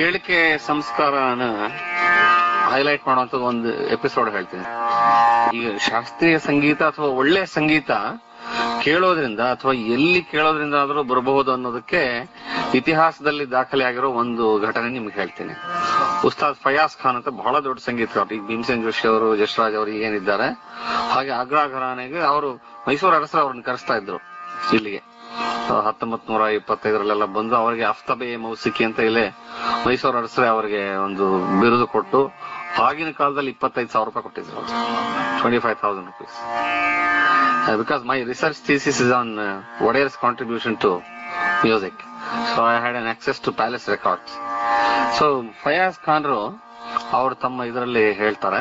ಕೇಳಿಕೆ ಸಂಸ್ಕಾರನ highlight ಮಾಡುವಂತ ಒಂದು episode ಹೇಳ್ತೀನಿ. ಈಗ ಶಾಸ್ತ್ರೀಯ ಸಂಗೀತ ಅಥವಾ ಒಳ್ಳೆ ಸಂಗೀತ ಕೇಳೋದ್ರಿಂದ ಅಥವಾ ಎಲ್ಲಿ ಕೇಳೋದ್ರಿಂದ ಆದ್ರೂ ಬರಬಹುದು ಅನ್ನೋದಕ್ಕೆ ಇತಿಹಾಸದಲ್ಲಿ ದಾಖಲೆ ಆಗಿರೋ ಒಂದು ಘಟನೆ ನಿಮ್ಗೆ ಹೇಳ್ತೀನಿ. ಉಸ್ತಾದ್ ಫಯಾಸ್ ಖಾನ್ ಅಂತ ಬಹಳ ದೊಡ್ಡ ಸಂಗೀತಗಾರರು ಈಗ ಭೀಮಸೇನ್ ಜೋಶಿ ಅವರು ಯಶರಾಜ್ ಅವರು ಏನಿದ್ದಾರೆ, ಹಾಗೆ ಆಗ್ರಾ ಘರಾನೆಗೆ ಅವರು ಮೈಸೂರು ಅರಸರು ಅವ್ರನ್ನ ಕರೆಸ್ತಾ ಇದ್ರು ಇಲ್ಲಿಗೆ. ಹತ್ತೊಂಬತ್ ನೂರ ಇಪ್ಪತ್ತೈದರಲ್ಲೆಲ್ಲ ಬಂದು ಅವರಿಗೆ ಅಫ್ತಬೆ ಮೌಸಿಕಿ ಅಂತ ಇಲ್ಲೇ ಮೈಸೂರು ಅರಸರೆ ಅವರಿಗೆ ಒಂದು ಬಿರುದು ಕೊಟ್ಟು ಆಗಿನ ಕಾಲದಲ್ಲಿ ಇಪ್ಪತ್ತೈದು ಸಾವಿರ ರೂಪಾಯಿ ಕೊಟ್ಟಿದ್ರು twenty five thousand rupees because my research thesis is on Wodeyars contribution to music so I had an access to palace records so Fayaz ಖಾನ್ರು ಅವರು ತಮ್ಮ ಇದರಲ್ಲಿ ಹೇಳ್ತಾರೆ,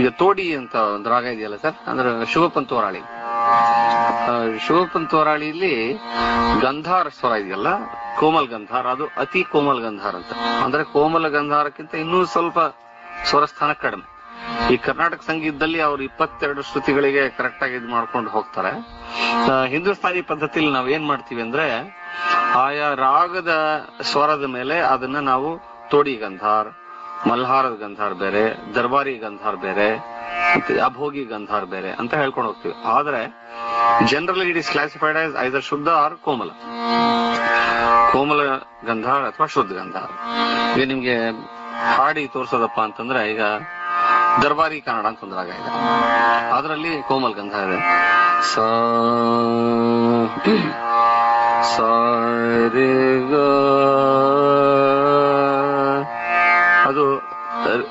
ಈಗ ತೋಡಿ ಅಂತ ಒಂದು ರಾಗ ಇದೆಯಲ್ಲ ಸರ್? ಅಂದ್ರೆ ಶಿವಪಂತೋರಾಳಿ ತೋರಾಳಿಯಲ್ಲಿ ಗಂಧಾರ ಸ್ವರ ಇದೆಯಲ್ಲ? ಕೋಮಲ್ ಗಂಧಾರ. ಅದು ಅತಿ ಕೋಮಲ್ ಗಂಧಾರ ಅಂತ. ಅಂದ್ರೆ ಕೋಮಲ ಗಂಧಾರಕ್ಕಿಂತ ಇನ್ನೂ ಸ್ವಲ್ಪ ಸ್ವರಸ್ಥಾನ ಕಡಿಮೆ. ಈ ಕರ್ನಾಟಕ ಸಂಗೀತದಲ್ಲಿ ಅವ್ರು ಇಪ್ಪತ್ತೆರಡು ಶ್ರುತಿಗಳಿಗೆ ಕರೆಕ್ಟ್ ಆಗಿ ಇದು ಮಾಡ್ಕೊಂಡು ಹೋಗ್ತಾರೆ. ಹಿಂದೂಸ್ತಾನಿ ಪದ್ಧತಿಲಿ ನಾವ್ ಏನ್ ಮಾಡ್ತೀವಿ ಅಂದ್ರೆ ಆಯಾ ರಾಗದ ಸ್ವರದ ಮೇಲೆ ಅದನ್ನ ನಾವು ತೋಡಿ ಗಂಧಾರ್, ಮಲ್ಹಾರದ ಗಂಧಾರ್ ಬೇರೆ, ದರ್ಬಾರಿ ಗಂಧಾರ್ ಬೇರೆ ಅಭೋಗಿ ಗಂಧಾರ್ ಬೇರೆ ಅಂತ ಹೇಳ್ಕೊಂಡು ಹೋಗ್ತೀವಿ. ಆದ್ರೆ generally it is classified as either ಶುದ್ಧ ಆರ್ ಕೋಮಲ ಕೋಮಲ ಗಂಧ ಅಥವಾ ಶುದ್ಧ ಗಂಧ ಈಗ ನಿಮ್ಗೆ ಹಾಡಿ ತೋರಿಸೋದಪ್ಪ ಅಂತಂದ್ರೆ, ಈಗ ದರ್ಬಾರಿ ಕನ್ನಡ ಅಂತ ಒಂದು ರಾಗ ಇದೆ. ಅದರಲ್ಲಿ ಕೋಮಲ್ ಗಂಧ ಇದೆ. ಸ. ಅದು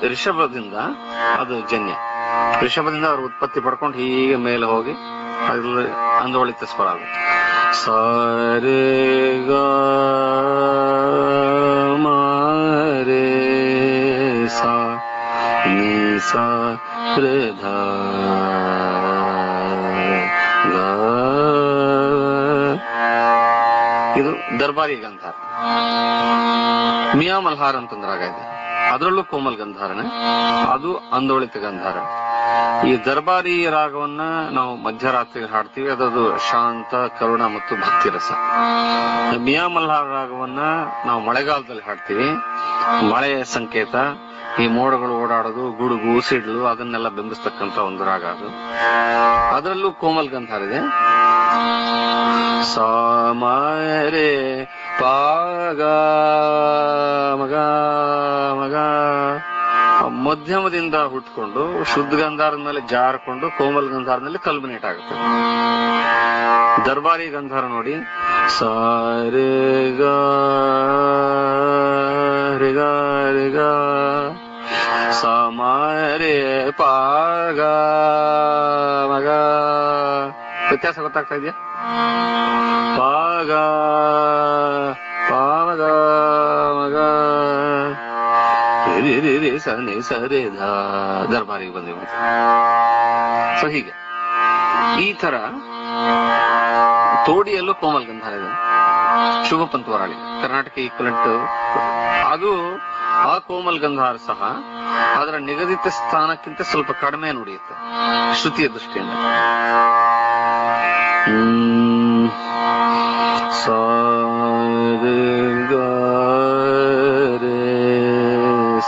ರಿಷಭದಿಂದ ಅದು ಜನ್ಯ. ರಿಷಭದಿಂದ ಅವ್ರು ಉತ್ಪತ್ತಿ ಪಡ್ಕೊಂಡು ಹೀಗೆ ಮೇಲೆ ಹೋಗಿ ಅದ್ರಲ್ಲಿ ಅಂದೋಳಿತ ಸ್ವರ ಆಗುತ್ತೆ. ಸ ನಿ ಸ ಗ. ಇದು ದರ್ಬಾರಿ ಗಂಧಾರ ಮಿಯಾ ಮಲ್ಹಾರ್ ಅಂತಂದ್ರಾಗ ಇದೆ. ಅದರಲ್ಲೂ ಕೋಮಲ್ ಗಂಧಾರನೆ. ಅದು ಅಂದೋಳಿತ ಗಂಧಾರ. ಈ ದರ್ಬಾರಿ ರಾಗವನ್ನ ನಾವು ಮಧ್ಯರಾತ್ರಿ ಹಾಡ್ತೀವಿ. ಅದದು ಶಾಂತ, ಕರುಣ ಮತ್ತು ಭಕ್ತಿ ರಸ ಮಿಯಾ ಮಲ್ಹಾರ್ ರಾಗವನ್ನ ನಾವು ಮಳೆಗಾಲದಲ್ಲಿ ಹಾಡ್ತೀವಿ. ಮಳೆಯ ಸಂಕೇತ, ಈ ಮೋಡಗಳು ಓಡಾಡೋದು, ಗುಡುಗು, ಸಿಡ್ಲು, ಅದನ್ನೆಲ್ಲ ಬಿಂಬಿಸ್ತಕ್ಕಂತ ಒಂದು ರಾಗ ಅದು. ಅದರಲ್ಲೂ ಕೋಮಲ್ ಗಂಧಾರ ಇದೆ ಸಾಮರೆ ಪಾಗ ಮಗ ಮಗ ಮಧ್ಯಮದಿಂದ ಹುಟ್ಕೊಂಡು ಶುದ್ಧ ಗಂಧಾರದ ಮೇಲೆ ಜಾರ್ಕೊಂಡು ಕೋಮಲ್ ಗಂಧಾರದಲ್ಲಿ ಕಲ್ಬಿನೇಟ್ ಆಗುತ್ತೆ. ದರ್ಬಾರಿ ಗಂಧಾರ ನೋಡಿ. ಸಾರೆ ಗ ಪಾಗ ಮಗ ವ್ಯತ್ಯಾಸ ಗೊತ್ತಾಗ್ತಾ ಇದೆಯಾ? ಪಾಗ ಪಾಮಗ ಮಗ ದರ್ಬಾರಿಗೆ ಬಂದೆವು ಸೊ ಹೀಗೆ. ಈ ತರ ತೋಡಿಯಲ್ಲೂ ಕೋಮಲ್ ಗಂಧಾರ ಇದೆ. ಶುಭ ಪಂತವರಾಳಿ, ಕರ್ನಾಟಕ ಈಕ್ವಲೆಂಟ್ ಅದು ಆ ಕೋಮಲ್ ಗಂಧಾರ ಸಹ ಅದರ ನಿಗದಿತ ಸ್ಥಾನಕ್ಕಿಂತ ಸ್ವಲ್ಪ ಕಡಿಮೆ ನುಡಿಯುತ್ತೆ, ಶ್ರುತಿಯ ದೃಷ್ಟಿಯಿಂದ. ಸ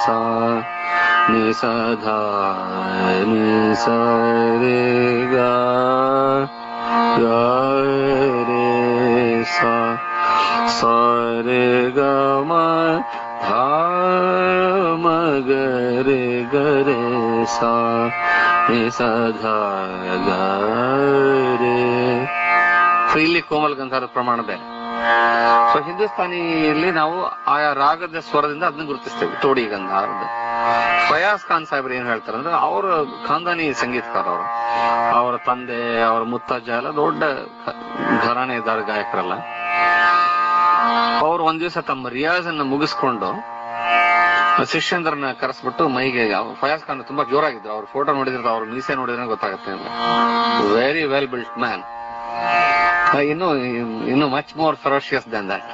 सा, नि सा नि सा रे गा रे सा रे गा मा म ग रे गे सा, नि फ्रीली कोमल गंधार प्रमाण बैंक ಸೊ ಹಿಂದೂಸ್ತಾನಿಯಲ್ಲಿ ನಾವು ಆಯಾ ರಾಗದ ಸ್ವರದಿಂದ ಅದನ್ನ ಗುರುತಿಸ್ತೇವೆ. ತೋಡಿ ಗಂಧಾರದ. ಫಯಾಜ್ ಖಾನ್ ಸಾಹೇಬ್ರು ಏನ್ ಹೇಳ್ತಾರೆ ಅಂದ್ರೆ ಅವರ ಖಾನ್ದಾನಿ ಸಂಗೀತಕಾರ ಅವರು ಅವರ ತಂದೆ, ಅವರ ಮುತ್ತಜ್ಜ ಎಲ್ಲ ದೊಡ್ಡ ಘರಾಣೆದಾರ ಗಾಯಕರಲ್ಲ. ಅವ್ರು ಒಂದ್ ದಿವಸ ತಮ್ಮ ರಿಯಾಜ್ ಅನ್ನ ಮುಗಿಸ್ಕೊಂಡು ಶಿಷ್ಯಂದ್ರನ್ನ ಕರೆಸ್ಬಿಟ್ಟು ಮೈಗೆ ಫಯಾಜ್ ಖಾನ್ ತುಂಬಾ ಜೋರಾಗಿದ್ರು. ಅವ್ರ ಫೋಟೋ ನೋಡಿದ್ರೆ ಅವ್ರ ಮೀಸೆ ನೋಡಿದ್ರೆ ಗೊತ್ತಾಗುತ್ತೆ. ವೆರಿ ವೆಲ್ ಬಿಲ್ಟ್ ಮ್ಯಾನ್ ಇನ್ನು ಇನ್ನು much more ferocious than that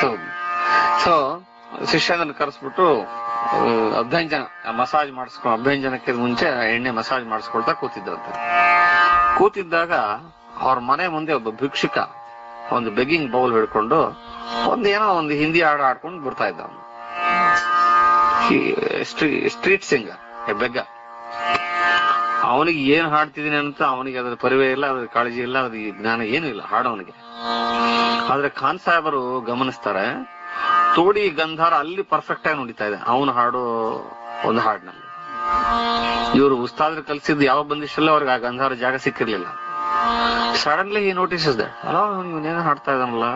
so so ಶಿಷ್ಯನನ್ನು ಕರೆಸ್ಬಿಟ್ಟು ಆ, ಅಭ್ಯಂಜನ ಮಸಾಜ್ ಮಾಡಿಸ್ಕೊಂಡು ಅಭ್ಯಂಜನಕ್ಕೆ ಮುಂಚೆ ಎಣ್ಣೆ ಮಸಾಜ್ ಮಾಡಿಸ್ಕೊಳ್ತಾ ಕೂತಿದ್ರಂತೆ. ಕೂತಿದ್ದಾಗ ಅವ್ರ ಮನೆ ಮುಂದೆ ಒಬ್ಬ ಭಿಕ್ಷುಕ ಒಂದು ಬೆಗಿಂಗ್ ಬೌಲ್ ಹಿಡ್ಕೊಂಡು ಒಂದೇನೋ ಒಂದು ಹಿಂದಿ ಹಾಡು ಆಡ್ಕೊಂಡು ಬರ್ತಾ ಇದ್ದ ಸ್ಟ್ರೀಟ್ ಸಿಂಗರ್ ಬೆಗ್ಗ ಅವನಿಗೆ ಏನ್ ಹಾಡ್ತಿದ್ದೀನಿ ಅಂತ ಅವನಿಗೆ ಅದ್ರ ಪರಿವೇ ಇಲ್ಲ, ಅದ್ರ ಕಾಳಜಿ ಇಲ್ಲ, ಅದ್ರ ಜ್ಞಾನ ಏನು ಇಲ್ಲ, ಹಾಡು ಅವನಿಗೆ. ಆದ್ರೆ ಖಾನ್ ಸಾಹೇಬರು ಗಮನಿಸ್ತಾರೆ, ತೋಡಿ ಗಂಧಾರ ಅಲ್ಲಿ ಪರ್ಫೆಕ್ಟ್ ಆಗಿ ನುಡಿತಾ ಇದೆ, ಅವನು ಹಾಡು ಒಂದು ಹಾಡಿನಲ್ಲಿ ಇವರು ಉಸ್ತಾದ್ರ ಕಲ್ಸಿದ್ ಯಾವ ಬಂದಿಷ್ಟಲ್ಲ ಅವ್ರಿಗೆ ಆ ಗಂಧಾರ ಜಾಗ ಸಿಕ್ಕಿರ್ಲಿಲ್ಲ. ಸಡನ್ಲಿ ಈ ನೋಟಿಸ್ ಇದೆ ಅಲ್ಲ ಇವನೇನ ಹಾಡ್ತಾ ಇದ್ದಾನಲ್ಲ,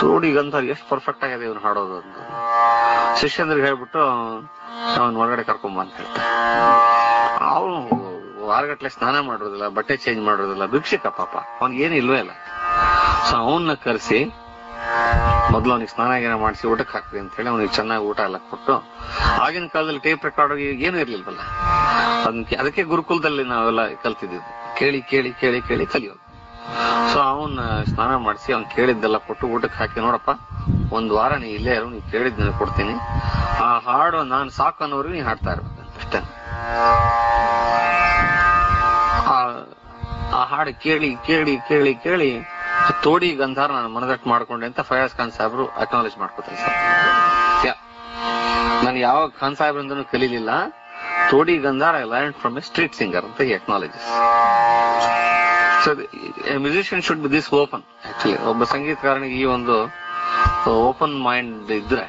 ತೋಡಿ ಗಂಧಾರ ಎಷ್ಟು ಪರ್ಫೆಕ್ಟ್ ಆಗಿದೆ ಇವನು ಹಾಡೋದು ಅಂತ. ಶಿಷ್ಯಂದ್ರಿಗೆ ಹೇಳ್ಬಿಟ್ಟು, ಅವನ್ ಹೊರಗಡೆ ಕರ್ಕೊಂಬ ಅಂತ ಹೇಳ್ತಾರೆ. ಅವನು ವಾರಗಟ್ಲೆ ಸ್ನಾನ ಮಾಡೋದಿಲ್ಲ ಬಟ್ಟೆ ಚೇಂಜ್ ಮಾಡೋದಿಲ್ಲ ಭಿಕ್ಷಕ ಪಾಪ. ಅವ್ನಿಗೆ ಏನು ಇಲ್ವೇ ಇಲ್ಲ. ಸೊ ಅವನ್ನ ಕರೆಸಿ, ಮೊದ್ಲು ಅವನಿಗೆ ಸ್ನಾನ ಗೀನ ಮಾಡಿಸಿ ಊಟಕ್ಕೆ ಹಾಕ್ರಿ ಅಂತ ಹೇಳಿ ಅವನಿಗೆ ಚೆನ್ನಾಗಿ ಊಟ ಎಲ್ಲ ಕೊಟ್ಟು, ಆಗಿನ ಕಾಲದಲ್ಲಿ ಟೇಪ್ ರೆಕಾರ್ಡ್ ಏನು ಇರ್ಲಿಲ್ವಲ್ಲ? ಅದಕ್ಕೆ ಅದಕ್ಕೆ ಗುರುಕುಲದಲ್ಲಿ ನಾವೆಲ್ಲ ಕಲ್ತಿದ್ದೀವಿ. ಕೇಳಿ ಕೇಳಿ ಕೇಳಿ ಕೇಳಿ ಕಲಿಯೋದು. ಸೊ ಅವನ್ನ ಸ್ನಾನ ಮಾಡಿಸಿ ಅವ್ನ್ ಕೇಳಿದ್ದೆಲ್ಲ ಕೊಟ್ಟು ಊಟಕ್ಕೆ ಹಾಕಿ, ನೋಡಪ್ಪ, ಒಂದ್ ವಾರ ನೀ ಇಲ್ಲೇ ಇರು ನೀ ಕೇಳಿದ್ ಕೊಡ್ತೀನಿ. ಆ ಹಾಡು ನಾನ್ ಸಾಕು ಅನ್ನೋರು ನೀ ಹಾಡ್ತಾ ಇರ್ಬೇಕು ಅಷ್ಟೇ. ಹಾಡು ಕೇಳಿ ಕೇಳಿ ಕೇಳಿ ಕೇಳಿ ತೋಡಿ ಗಂಧಾರ ನಾನು ಮನದಟ್ಟು ಮಾಡ್ಕೊಂಡೆ ಅಂತ ಫಯಾಜ್ ಖಾನ್ ಸಾಹೇಬ್ರು ಅಕ್ನಾಲೇಜ್ ಮಾಡ್ಕೋತಾರೆ ಸರ್. ನಾನು ಯಾವ ಖಾನ್ ಸಾಹೇಬ್ರಿಂದನೂ ಕಲೀಲಿಲ್ಲ. ತೋಡಿ ಗಂಧಾರ I learn from a street singer ಅಂತ acknowledges so musician should be this open actually ಒಬ್ಬ ಸಂಗೀತಗಾರನಿಗೆ ಈ ಒಂದು ಓಪನ್ ಮೈಂಡ್ ಇದ್ರೆ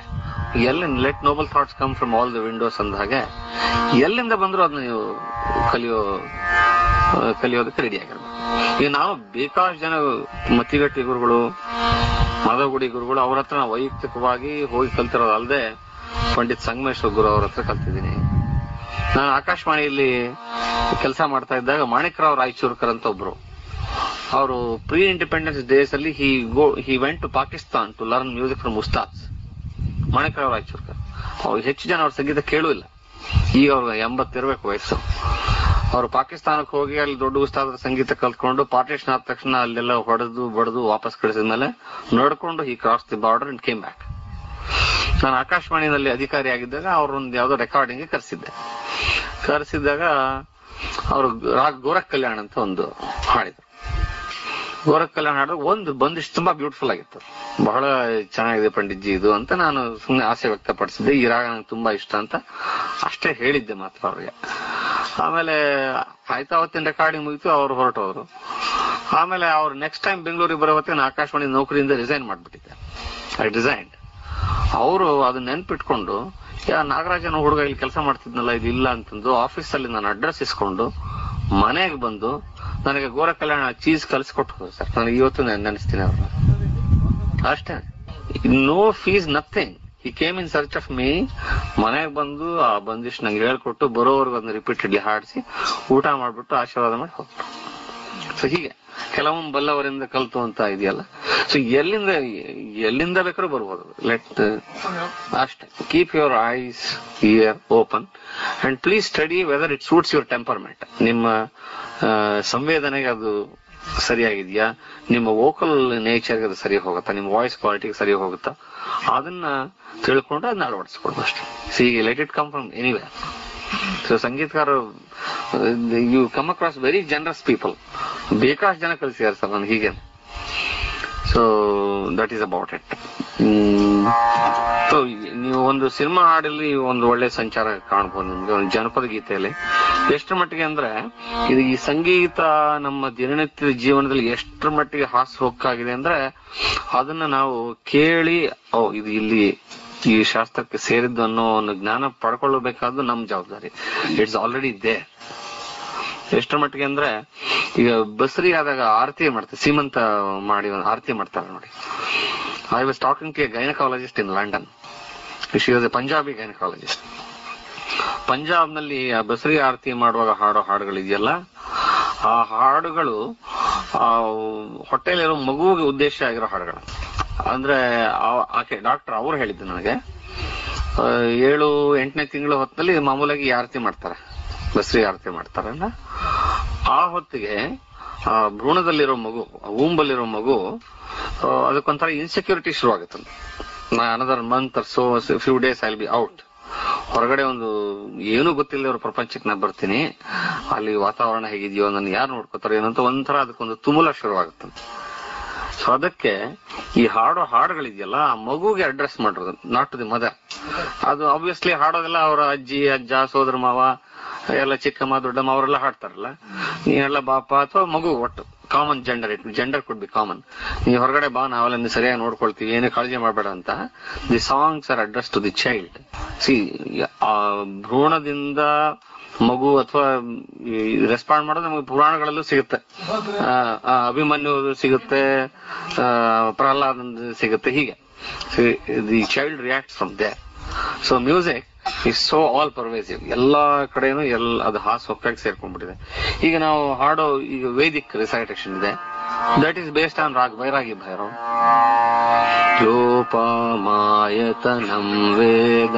ಎಲ್ಲಿ let noble thoughts come from all the windows ಅಂದ ಹಾಗೆ ಎಲ್ಲಿಂದ ಬಂದ್ರು ಅದನ್ನ ನೀವು ಕಲಿಯೋ ಕಲಿಯೋದಕ್ಕೆ ರೆಡಿ ಆಗಿರ್ಬೇಕು. ಈಗ ನಾವು ಬೇಕಾದಷ್ಟು ಜನ ಮತಿಗಟ್ಟಿ ಗುರುಗಳು ಮದಗುಡಿ ಗುರುಗಳು, ಅವ್ರ ಹತ್ರ ವೈಯಕ್ತಿಕವಾಗಿ ಹೋಗಿ ಕಲ್ತಿರೋದಲ್ಲದೆ ಪಂಡಿತ್ ಸಂಗಮೇಶ್ವರ ಗುರು ಅವ್ರ ಹತ್ರ ಕಲ್ತಿದ್ದೀನಿ. ನಾನು ಆಕಾಶವಾಣಿಯಲ್ಲಿ ಕೆಲಸ ಮಾಡ್ತಾ ಇದ್ದಾಗ ಮಾಣಿಕರಾವ್ ರಾಯಚೂರ್ಕರ್ ಅಂತ ಒಬ್ರು. ಅವರು ಪ್ರೀ ಇಂಡಿಪೆಂಡೆನ್ಸ್ ಡೇಸ್ ಅಲ್ಲಿ he go he went to Pakistan to learn music from ಉಸ್ತಾದ್ಸ್ Manikrao Raichurkar ಅವ್ರು ಹೆಚ್ಚು ಜನ ಅವ್ರ ಸಂಗೀತ ಕೇಳುವಿಲ್ಲ ಈಗ ಅವ್ರಿಗೆ ಎಂಬತ್ತಿರ್ಬೇಕು ವಯಸ್ಸು. ಅವರು ಪಾಕಿಸ್ತಾನಕ್ಕೆ ಹೋಗಿ ಅಲ್ಲಿ ದೊಡ್ಡ ಉಸ್ತಾದರ ಸಂಗೀತ ಕಲ್ತ್ಕೊಂಡು ಪಾರ್ಟಿಷನ್ ಆದ ತಕ್ಷಣ ಅಲ್ಲೆಲ್ಲ ಹೊಡೆದು, ಬಡದು ವಾಪಸ್ ಕಳಿಸಿದ ಮೇಲೆ ನೋಡ್ಕೊಂಡು ಈ cross the border and came back ನಾನು ಆಕಾಶವಾಣಿನಲ್ಲಿ ಅಧಿಕಾರಿ ಆಗಿದ್ದಾಗ ಅವ್ರೊಂದು ಯಾವ್ದೋ ರೆಕಾರ್ಡಿಂಗ್ ಕರೆಸಿದ್ದೆ. ಕರೆಸಿದ್ದಾಗ ಅವರು ರಾಗ್ ಗೋರಖ್ ಕಲ್ಯಾಣ್ ಅಂತ ಒಂದು ಹಾಡಿದ್ರು. ಗೋರಖ್ ಕಲ್ಯಾಣ ಹಾಡು ಒಂದು ಬಂದಿಷ್ಟು ತುಂಬಾ ಬ್ಯೂಟಿಫುಲ್ ಆಗಿತ್ತು. ಬಹಳ ಚೆನ್ನಾಗಿದೆ ಪಂಡಿತ್ಜಿ ಇದು ಅಂತ ನಾನು ಸುಮ್ಮನೆ ಆಸೆ ವ್ಯಕ್ತಪಡಿಸಿದ್ದೆ. ಈ ರಾಗ ನಂಗೆ ತುಂಬಾ ಇಷ್ಟ ಅಂತ ಅಷ್ಟೇ ಹೇಳಿದ್ದೆ ಮಾತ್ರ ಅವ್ರಿಗೆ. ಆಮೇಲೆ ಆಯ್ತಾ, ಅವತ್ತಿನ ರೆಕಾರ್ಡಿಂಗ್ ಮುಗಿತು, ಅವ್ರು ಹೊರಟೋರು ಆಮೇಲೆ ಅವ್ರು ನೆಕ್ಸ್ಟ್ ಟೈಮ್ ಬೆಂಗಳೂರಿಗೆ ಬರೋ ಹೊತ್ತಿಗೆ ನಾನು ಆಕಾಶವಾಣಿ ನೌಕರಿಯಿಂದ ರಿಸೈನ್ ಮಾಡ್ಬಿಟ್ಟಿದ್ದೆ. ಐ ರಿಸೈನ್ ಅವರು ಅದನ್ನ ನೆನ್ಪಿಟ್ಕೊಂಡು ನಾಗರಾಜನ ಹುಡುಗ ಇಲ್ಲಿ ಕೆಲಸ ಮಾಡ್ತಿದ್ನಲ್ಲ, ಇದು ಇಲ್ಲ ಅಂತಂದು ಆಫೀಸಲ್ಲಿ ನಾನು ಅಡ್ರೆಸ್ ಇಸ್ಕೊಂಡು ಮನೆಗೆ ಬಂದು ನನಗೆ ಗೋರ ಕಲ್ಯಾಣ ಚೀಸ್ ಕಲಿಸ್ಕೊಟ್ಟು ಸರ್. ನನಗೆ ಇವತ್ತು ನಾನು ನೆನೆಸ್ತೀನಿ ಅವ್ರನ್ನ ಅಷ್ಟೇ. ನೋ ಫೀಸ್ ನಥಿಂಗ್ ಈ came in search of me ಮನೆಗೆ ಬಂದು ಆ ಬಂದಿಷ್ಟು ನಂಗೆ ಹೇಳ್ಕೊಟ್ಟು ಬರೋವರೆಗೂ ಅದನ್ನ ರಿಪೀಟೆಡ್ಲಿ ಹಾಡಿಸಿ ಊಟ ಮಾಡ್ಬಿಟ್ಟು ಆಶೀರ್ವಾದ ಮಾಡಿ ಹೋಗ್ಬಿಟ್ಟು ಸೊ ಹೀಗೆ. ಕೆಲವೊಮ್ಮೆ ಬಲ್ಲವರಿಂದ ಕಲ್ತು ಅಂತ ಇದೆಯಲ್ಲ. ಎಲ್ಲಿಂದ ಎಲ್ಲಿಂದ ಬೇಕಾದ್ರೂ ಬರ್ಬೋದು. ಲೆಟ್ ಅಷ್ಟೇ. Keep your eyes ear open and please study whether it suits your temperament ನಿಮ್ಮ ಆ, ಸಂವೇದನೆಗೆ ಅದು ಸರಿಯಾಗಿದೆಯಾ? ನಿಮ್ಮ ವೋಕಲ್ ನೇಚರ್ಗೆ ಅದು ಸರಿ ಹೋಗುತ್ತಾ? ನಿಮ್ಮ ವಾಯ್ಸ್ ಕ್ವಾಲಿಟಿಗೆ ಸರಿ ಹೋಗುತ್ತಾ? ಅದನ್ನ ತಿಳ್ಕೊಂಡು ಅದನ್ನ ಅಳವಡಿಸ್ಕೊಡ್ದು ಅಷ್ಟೇ. See let it come from anyway so ಸಂಗೀತಕಾರ you come across very generous people ಬೇಕಾಷ್ಟು ಜನ ಕಲಿಸಿದ್ದಾರೆ ಸರ್ ನಾನು ಹೀಗೆ. So that is about it so ನೀವು ಒಂದು ಸಿನಿಮಾ ಹಾಡಲ್ಲಿ ಒಂದು ಒಳ್ಳೆ ಸಂಚಾರ ಕಾಣ್ಬೋದು ನಿಮ್ಗೆ ಒಂದು ಜನಪದ ಗೀತೆಯಲ್ಲಿ. ಎಷ್ಟರ ಮಟ್ಟಿಗೆ ಅಂದ್ರೆ ಇದು ಈ ಸಂಗೀತ ನಮ್ಮ ದಿನನಿತ್ಯದ ಜೀವನದಲ್ಲಿ ಎಷ್ಟರ ಮಟ್ಟಿಗೆ ಹಾಸು ಹೊಕ್ಕಾಗಿದೆ ಅಂದ್ರೆ ಅದನ್ನ ನಾವು ಕೇಳಿ ಓ ಇದು ಇಲ್ಲಿ ಈ ಶಾಸ್ತ್ರಕ್ಕೆ ಸೇರಿದ್ದು ಅನ್ನೋ ಒಂದು ಜ್ಞಾನ ಪಡ್ಕೊಳ್ಳಬೇಕಾದ್ದು ನಮ್ ಜವಾಬ್ದಾರಿ. ಇಟ್ಸ್ ಆಲ್ರೆಡಿ ದೇ ಎಷ್ಟರ ಮಟ್ಟಿಗೆ ಅಂದ್ರೆ, ಈಗ ಬಸರಿ ಆದಾಗ ಆರತಿ ಮಾಡ್ತಾರೆ, ಸೀಮಂತ ಮಾಡಿ ಆರತಿ ಮಾಡ್ತಾರೆ ನೋಡಿ. I was talking to gynaecologist in London Punjabi gynaecologist ಪಂಜಾಬ್ನಲ್ಲಿ ಬಸರಿ ಆರತಿ ಮಾಡುವಾಗ ಹಾಡೋ ಹಾಡುಗಳಿದೆಯಲ್ಲ ಆ ಹಾಡುಗಳು, ಆ ಹೊಟ್ಟೆಲಿರೋ ಮಗುವಿಗೆ ಉದ್ದೇಶ ಆಗಿರೋ ಹಾಡುಗಳು. ಅಂದ್ರೆ ಆಕೆ ಡಾಕ್ಟರ್ ಅವ್ರು ಹೇಳಿದ್ದು ನನಗೆ ಏಳು ಎಂಟನೇ ತಿಂಗಳು ಹೊತ್ತಲ್ಲಿ ಮಾಮೂಲಾಗಿ ಆರತಿ ಮಾಡ್ತಾರೆ. ಬಸ್ರಿ ಆರತಿ ಮಾಡ್ತಾರಲ್ಲ, ಆ ಹೊತ್ತಿಗೆ, ಆ, ಭ್ರೂಣದಲ್ಲಿರೋ ಮಗು, ಊಂಬಲ್ಲಿರೋ ಮಗು ಅದಕ್ಕೊಂಥರ ಇನ್ಸೆಕ್ಯೂರಿಟಿ ಶುರುವಾಗುತ್ತೆ. Another month so few days I'll be out ಹೊರಗಡೆ ಒಂದು, ಏನು ಅವ್ರ ಪ್ರಪಂಚಕ್ಕೆ ನಾ ಬರ್ತೀನಿ. ಅಲ್ಲಿ ವಾತಾವರಣ ಹೇಗಿದೆಯೋ ನನ್ನ ಯಾರು ನೋಡ್ಕೋತಾರೋ ಏನಂತ ಒಂಥರ ಅದಕ್ಕೊಂದು ತುಮುಲ ಶುರುವಾಗುತ್ತೆ. ಸೊ ಅದಕ್ಕೆ ಈ ಹಾಡೋ ಹಾಡುಗಳಿದೆಯಲ್ಲ, ಆ ಮಗುಗೆ ಅಡ್ರೆಸ್ ಮಾಡಿರೋದು ನಾಟ್ ಟು ದಿ ಮದರ್ ಅದು ಆಬ್ವಿಯಸ್ಲಿ ಹಾಡೋದೆಲ್ಲ ಅವರ ಅಜ್ಜಿ, ಅಜ್ಜ, ಸೋದರ ಮಾವ ಎಲ್ಲ ಚಿಕ್ಕಮ್ಮ ದೊಡ್ಡಮ್ಮ ಅವರೆಲ್ಲ ಹಾಡ್ತಾರಲ್ಲ. ನೀವೆಲ್ಲ ಬಾಪ ಅಥವಾ ಮಗು, ಒಟ್ಟು common gender it gender could be common ನೀವು ಹೊರಗಡೆ ಬಾ ನಾವೆಲ್ಲ ಸರಿಯಾಗಿ ನೋಡ್ಕೊಳ್ತೀವಿ, ಏನು ಕಾಳಜಿ ಮಾಡಬೇಡ ಅಂತ. The songs are address to the child see ಭ್ರೂಣದಿಂದ ಮಗು ಅಥವಾ ರೆಸ್ಪಾಂಡ್ ಮಾಡೋದು ನಮಗೆ ಪುರಾಣಗಳಲ್ಲೂ ಸಿಗುತ್ತೆ. ಅಭಿಮನ್ಯು ಸಿಗುತ್ತೆ ಪ್ರಹ್ಲಾದ್ ಸಿಗುತ್ತೆ ಹೀಗೆ. The child react from they so music is so all pervasive ಎಲ್ಲಾ ಕಡೆನೂ ಎಲ್ಲ ಅದು ಹಾಸ್ ಒಪ್ಪಾಗಿ ಸೇರ್ಕೊಂಡ್ಬಿಟ್ಟಿದೆ. ಈಗ ನಾವು ಹಾಡೋ ಈಗ ವೇದಿಕ್ ರಿಸೈಟೇಷನ್ ಇದೆ. That is based on raag Bairagi Bhairav. ಯೋಪಮಾಯತನಂ ವೇದ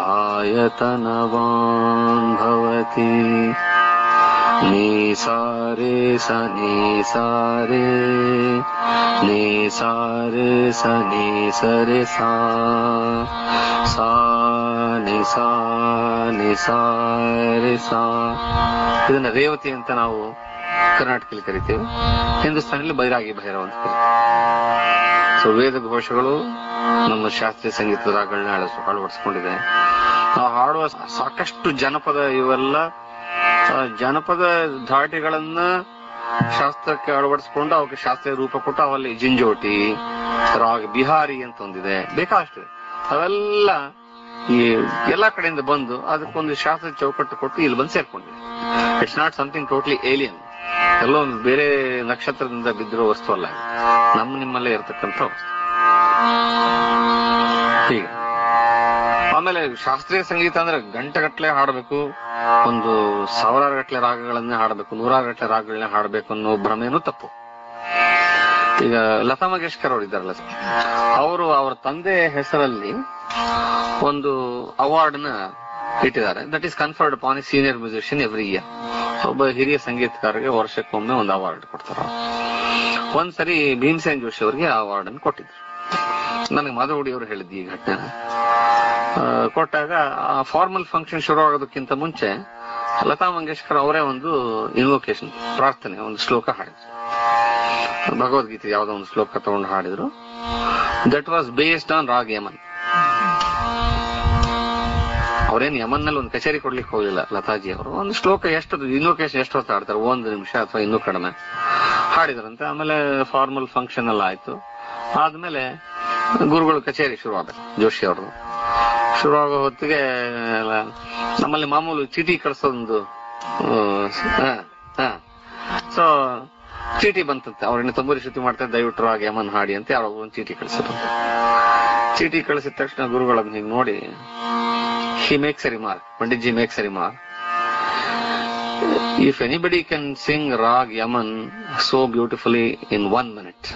ಆಯತನವಾನ್ ಭವತಿ. ನಿಸಾರೆ ಸ ನಿಸಾರೆ ನಿಸಾರೆ ಸ ನಿಸರೆ ಸಾ. ಸಾ sa ನಿಸಾರೆ ಸಾ. ಇದನ್ನ ರೇವತಿ ಅಂತ ನಾವು ಕರ್ನಾಟಕದಲ್ಲಿ ಕರಿತೇವೆ. ಹಿಂದೂಸ್ತಾನಲ್ಲಿ ಬೈರಾಗಿ ಭೈರವ ಅಂತ ಕರಿತೇವೆ. ಸೊ ವೇದ ಘೋಷಗಳು ನಮ್ಮ ಶಾಸ್ತ್ರೀಯ ಸಂಗೀತದ ರಾಗಗಳನ್ನ ಅಳವಡಿಸ್ಕೊಂಡಿದೆ ನಾವು ಹಾಡುವ ಸಾಕಷ್ಟು ಜನಪದ ಇವೆಲ್ಲ ಜನಪದ ಧಾಟಿಗಳನ್ನ ಶಾಸ್ತ್ರಕ್ಕೆ ಅಳವಡಿಸಿಕೊಂಡು ಅವಕ್ಕೆ ಶಾಸ್ತ್ರೀಯ ರೂಪ ಕೊಟ್ಟು ಅವಲ್ಲಿ ಜಿಂಜೋಟಿ, ರಾಗ, ಬಿಹಾರಿ ಅಂತ ಒಂದಿದೆ. ಬೇಕಾಷ್ಟು. ಅವೆಲ್ಲ ಈ ಎಲ್ಲಾ ಕಡೆಯಿಂದ ಬಂದು ಅದಕ್ಕೊಂದು ಶಾಸ್ತ್ರ ಚೌಕಟ್ಟು ಕೊಟ್ಟು ಇಲ್ಲಿ ಬಂದು ಸೇರ್ಕೊಂಡಿದೆ. It's not something totally alien ಎಲ್ಲೋ ಒಂದು ಬೇರೆ ನಕ್ಷತ್ರದಿಂದ ಬಿದ್ದಿರೋ ವಸ್ತು ಅಲ್ಲ. ನಮ್ಮ ನಿಮ್ಮಲ್ಲೇ ಇರತಕ್ಕಂತ ವಸ್ತು. ಹೀಗೆ. ಆಮೇಲೆ ಶಾಸ್ತ್ರೀಯ ಸಂಗೀತ ಅಂದ್ರೆ ಗಂಟೆಗಟ್ಲೆ ಹಾಡಬೇಕು, ಒಂದು ಸಾವಿರಾರು ಗಟ್ಲೆ ರಾಗಗಳನ್ನೇ ಹಾಡಬೇಕು, ನೂರಾರು ಗಟ್ಲೆ ರಾಗಗಳನ್ನೇ ಹಾಡಬೇಕು ಅನ್ನೋ ಭ್ರಮೆನೂ ತಪ್ಪು. ಈಗ ಲತಾ ಮಂಗೇಶ್ಕರ್ ಅವರು ಇದ್ದಾರಲ್ಲ ಅವರು ಅವರ ತಂದೆ ಹೆಸರಲ್ಲಿ ಒಂದು ಅವಾರ್ಡ್ನ ಇಟ್ಟಿದ್ದಾರೆ. That is conferred upon a senior musician every year ಒಬ್ಬ ಹಿರಿಯ ಸಂಗೀತಗಾರರಿಗೆ ವರ್ಷಕ್ಕೊಮ್ಮೆ ಒಂದು ಅವಾರ್ಡ್ ಕೊಡ್ತಾರ ಒಂದ್ಸರಿ ಭೀಮಸೇನ್ ಜೋಶಿ ಅವರಿಗೆ ಅವಾರ್ಡ್ ಅನ್ನು ಕೊಟ್ಟಿದ್ರು. ನನಗೆ ಮಾಧವಡಿ ಅವರು ಹೇಳಿದ್ದು ಈ ಘಟನೆ. ಕೊಟ್ಟಾಗ ಆ ಫಾರ್ಮಲ್ ಫಂಕ್ಷನ್ ಶುರು ಆಗೋದಕ್ಕಿಂತ ಮುಂಚೆ ಲತಾ ಮಂಗೇಶ್ಕರ್ ಅವರೇ ಒಂದು ಇನ್ವೊಕೇಶನ್ ಪ್ರಾರ್ಥನೆ, ಒಂದು ಶ್ಲೋಕ ಹಾಡಿದ್ರು. ಭಗವದ್ಗೀತೆ ಯಾವ್ದೋ ಒಂದು ಶ್ಲೋಕ ತಗೊಂಡು ಹಾಡಿದ್ರು. That was based on raag Yaman ಅವರೇನ್ ಯಮನ್ನಲ್ಲಿ ಒಂದು ಕಚೇರಿ ಕೊಡ್ಲಿಕ್ಕೆ ಹೋಗಿಲ್ಲ ಲತಾಜಿ ಅವರು ಒಂದು ಶ್ಲೋಕ ಎಷ್ಟು ಇನ್ವೊಕೇಶನ್ ಎಷ್ಟು ಹೊತ್ತು ಆಡ್ತಾರೆ ಒಂದು ನಿಮಿಷ ಅಥವಾ ಇನ್ನೂ ಕಡಿಮೆ ಹಾಡಿದ್ರಂತೆ. ಆಮೇಲೆ ಫಾರ್ಮಲ್ ಫಂಕ್ಷನ್ ಎಲ್ಲ ಆಯ್ತು. ಆದ್ಮೇಲೆ ಗುರುಗಳ ಕಚೇರಿ ಶುರು ಆದ ಜೋಶಿ ಅವ್ರದ್ದು. ಶುರು ಆಗೋ ಹೊತ್ತಿಗೆ ನಮ್ಮಲ್ಲಿ ಮಾಮೂಲು ಚೀಟಿ ಕಳ್ಸೋದೊಂದು ಸೊ ಚೀಟಿ ಬಂತಂತೆ. ಅವ್ರನ್ನ ತಂಬೂರಿ ಶುದ್ಧಿ ಮಾಡ್ತಾರೆ ದಯವಿಟ್ಟು ರಾಗ ಯಮನ್ ಹಾಡಿ ಅಂತ ಯಾರೋ ಒಂದು ಚೀಟಿ ಕಳಿಸಿದ್ರು. ಚೀಟಿ ಕಳಿಸಿದ ತಕ್ಷಣ ಗುರುಗಳನ್ನ ಹೀಗೆ ನೋಡಿ ಹಿ ಮೇಕ್ ಸರಿ ಮಾರ್ ಪಂಡಿತ್ ಜಿ ಮೇಕ್ ಸರಿ ಮಾರ್ if anybody can sing raag Yaman so beautifully in one minute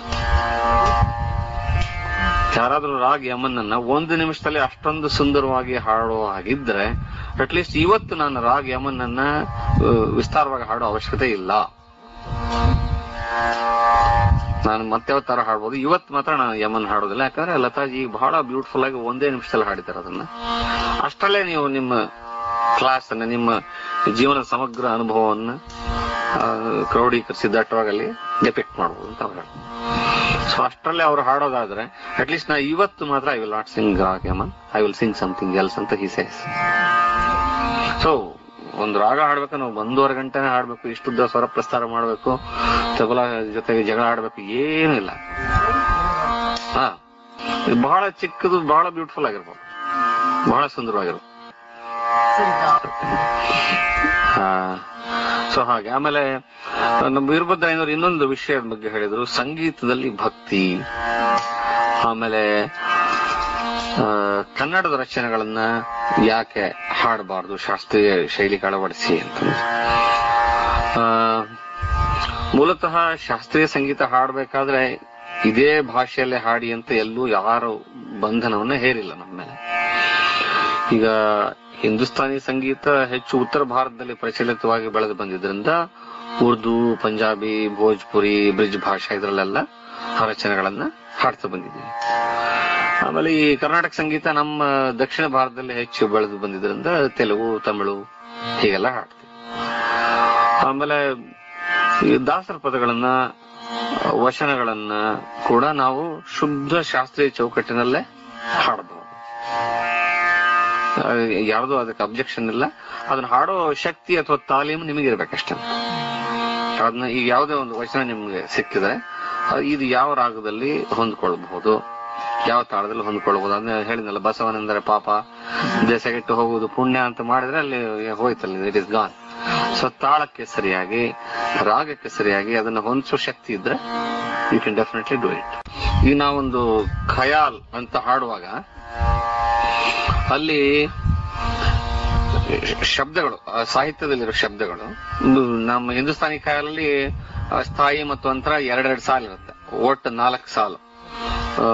ಯಾರಾದ್ರೂ ರಾಗ್ ಯಮನ್ನ ಒಂದು ನಿಮಿಷದಲ್ಲಿ ಅಷ್ಟೊಂದು ಸುಂದರವಾಗಿ ಹಾಡೋ ಹಾಗಿದ್ರೆ ಅಟ್ಲೀಸ್ಟ್ ಇವತ್ತು ನಾನು ರಾಗ್ ಯಮನ್ನ ವಿಸ್ತಾರವಾಗಿ ಹಾಡೋ ಅವಶ್ಯಕತೆ ಇಲ್ಲ. ನಾನು ಮತ್ತೆ ತರ ಹಾಡ್ಬೋದು. ಇವತ್ತು ಮಾತ್ರ ನಾನು ಯಮನ್ ಹಾಡೋದಿಲ್ಲ. ಯಾಕಂದ್ರೆ ಲತಾಜಿ ಬಹಳ ಬ್ಯೂಟಿಫುಲ್ ಆಗಿ ಒಂದೇ ನಿಮಿಷದಲ್ಲಿ ಹಾಡಿದ್ದಾರೆ ಅದನ್ನ. ಅಷ್ಟರಲ್ಲೇ ನೀವು ನಿಮ್ಮ ಕ್ಲಾಸ್ ಅನ್ನ ನಿಮ್ಮ ಜೀವನ ಸಮಗ್ರ ಅನುಭವವನ್ನ ಆ, ದಟ್ಟವಾಗಿ ಡಿಪೆಕ್ಟ್ ಮಾಡಬಹುದು ಅಂತ ಅವ್ರು ಸೊ ಅಷ್ಟರಲ್ಲೇ ಅವ್ರು ಹಾಡೋದಾದ್ರೆ ಅಟ್ಲೀಸ್ಟ್ ನಾ ಇವತ್ತು ಮಾತ್ರ I will not sing raag I will sing something else ಅಂತ ಹಿ ಸೇಸ್ ಸೊ ಒಂದು ರಾಗ ಹಾಡ್ಬೇಕು ನಾವು ಒಂದೂವರೆ ಗಂಟೆನೆ ಹಾಡ್ಬೇಕು ಇಷ್ಟುದ್ದ ಸ್ವರ ಪ್ರಸ್ತಾರ ಮಾಡ್ಬೇಕು ತಬಲ ಜೊತೆಗೆ ಜಗಳ ಆಡ್ಬೇಕು ಏನು ಇಲ್ಲ. ಹಾ ಇದು ಬಹಳ ಚಿಕ್ಕದು ಬಹಳ ಬ್ಯೂಟಿಫುಲ್ ಆಗಿರ್ಬೋದು. ಬಹಳ ಸುಂದರವಾಗಿರ್ಬೋದು. ಸೊ ಹಾಗೆ. ಆಮೇಲೆ ನಮ್ಮ ವೀರಭದ್ರ ಏನೋರು ಇನ್ನೊಂದು ವಿಷಯದ ಬಗ್ಗೆ ಹೇಳಿದ್ರು. ಸಂಗೀತದಲ್ಲಿ ಭಕ್ತಿ. ಆಮೇಲೆ ಕನ್ನಡದ ರಚನೆಗಳನ್ನ ಯಾಕೆ ಹಾಡಬಾರ್ದು, ಶಾಸ್ತ್ರೀಯ ಶೈಲಿ ಅಳವಡಿಸಿ ಅಂತ. ಮೂಲತಃ ಶಾಸ್ತ್ರೀಯ ಸಂಗೀತ ಹಾಡಬೇಕಾದ್ರೆ ಇದೇ ಭಾಷೆಯಲ್ಲೇ ಹಾಡಿ ಅಂತ ಎಲ್ಲೂ ಯಾರು ಬಂಧನವನ್ನ ಹೇರಿಲ್ಲ ನಮ್ಮ ಮೇಲೆ. ಈಗ ಹಿಂದೂಸ್ತಾನಿ ಸಂಗೀತ ಹೆಚ್ಚು ಉತ್ತರ ಭಾರತದಲ್ಲಿ ಪ್ರಚಲಿತವಾಗಿ ಬೆಳೆದು ಬಂದಿದ್ರಿಂದ ಉರ್ದು, ಪಂಜಾಬಿ, ಭೋಜ್ಪುರಿ, ಬ್ರಿಜ್ ಭಾಷೆ ಇದರಲ್ಲೆಲ್ಲ ರಚನೆಗಳನ್ನ ಹಾಡ್ತಾ ಬಂದಿದ್ದೀವಿ. ಆಮೇಲೆ ಈ ಕರ್ನಾಟಕ ಸಂಗೀತ ನಮ್ಮ ದಕ್ಷಿಣ ಭಾರತದಲ್ಲಿ ಹೆಚ್ಚು ಬೆಳೆದು ಬಂದಿದ್ರಿಂದ ತೆಲುಗು, ತಮಿಳು ಹೀಗೆಲ್ಲ ಹಾಡ್ತೀವಿ. ಆಮೇಲೆ ಈ ದಾಸರ ಪದಗಳನ್ನ, ವಚನಗಳನ್ನ ಕೂಡ ನಾವು ಶುದ್ಧ ಶಾಸ್ತ್ರೀಯ ಚೌಕಟ್ಟಿನಲ್ಲೇ ಹಾಡಬಹುದು ಯಾವುದೋ ಅದಕ್ಕೆ ಅಬ್ಜೆಕ್ಷನ್ ಇಲ್ಲ. ಅದನ್ನ ಹಾಡೋ ಶಕ್ತಿ ಅಥವಾ ತಾಲೀಮು ನಿಮಗಿರ್ಬೇಕಷ್ಟೇ ಅದನ್ನ ಈಗ ಯಾವುದೇ ಒಂದು ವಚನ ನಿಮ್ಗೆ ಸಿಕ್ಕಿದ್ರೆ ಇದು ಯಾವ ರಾಗದಲ್ಲಿ ಹೊಂದ್ಕೊಳ್ಬಹುದು? ಯಾವ ತಾಳದಲ್ಲಿ ಹೊಂದ್ಕೊಳ್ಬಹುದು? ಅದನ್ನ ಹೇಳಿದ್ನಲ್ಲ, ಬಸವನೆಂದರೆ ಪಾಪ ದೇಶಗೆಟ್ಟು ಹೋಗುವುದು ಪುಣ್ಯ ಅಂತ ಮಾಡಿದ್ರೆ ಅಲ್ಲಿ ಹೋಯ್ತಲ್ಲ ಇಟ್ ಇಸ್ ಗಾನ್ ಸೊ ತಾಳಕ್ಕೆ ಸರಿಯಾಗಿ, ರಾಗಕ್ಕೆ ಸರಿಯಾಗಿ ಅದನ್ನ ಹೊಂದಿಸೋ ಶಕ್ತಿ ಇದ್ರೆ you can definitely do it ಈಗ ನಾವೊಂದು ಖಯಾಲ್ ಅಂತ ಹಾಡುವಾಗ ಅಲ್ಲಿ ಶಬ್ದಗಳು ಆ ಸಾಹಿತ್ಯದಲ್ಲಿರೋ ಶಬ್ದಗಳು. ನಮ್ಮ ಹಿಂದೂಸ್ತಾನಿ ಕಾಲಲ್ಲಿ ಸ್ಥಾಯಿ ಮತ್ತು ಅಂತರ ಎರಡೆರಡು ಸಾಲು ಇರುತ್ತೆ. ಒಟ್ಟು ನಾಲ್ಕು ಸಾಲು. ಆ,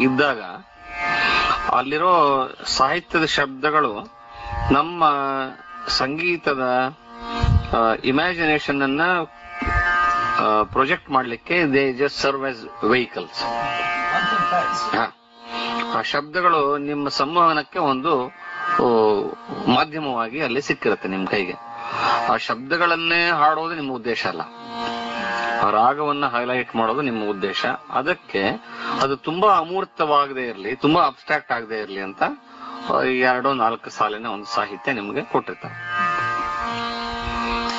ಇದ್ದಾಗ ಅಲ್ಲಿರೋ ಸಾಹಿತ್ಯದ ಶಬ್ದಗಳು ನಮ್ಮ ಸಂಗೀತದ ಇಮ್ಯಾಜಿನೇಷನ್ ಅನ್ನ ಪ್ರೊಜೆಕ್ಟ್ ಮಾಡಲಿಕ್ಕೆ they just serve as vehicles ಶಬ್ದಗಳು ನಿಮ್ಮ ಸಂವಹನಕ್ಕೆ ಒಂದು ಮಾಧ್ಯಮವಾಗಿ ಅಲ್ಲಿ ಸಿಕ್ಕಿರುತ್ತೆ ನಿಮ್ ಕೈಗೆ. ಆ ಶಬ್ದಗಳನ್ನೇ ಹಾಡೋದು ನಿಮ್ಮ ಉದ್ದೇಶ ಅಲ್ಲ. ಆ ರಾಗವನ್ನ ಹೈಲೈಟ್ ಮಾಡೋದು ನಿಮ್ಮ ಉದ್ದೇಶ. ಅದಕ್ಕೆ ಅದು ತುಂಬಾ ಅಮೂರ್ತವಾಗದೇ ಇರಲಿ, ತುಂಬಾ ಅಬ್ಸ್ಟ್ರಾಕ್ಟ್ ಆಗದೆ ಇರಲಿ ಅಂತ ಎರಡು, ನಾಲ್ಕು ಸಾಲಿನ ಒಂದು ಸಾಹಿತ್ಯ ನಿಮಗೆ ಕೊಟ್ಟಿರ್ತಾರೆ.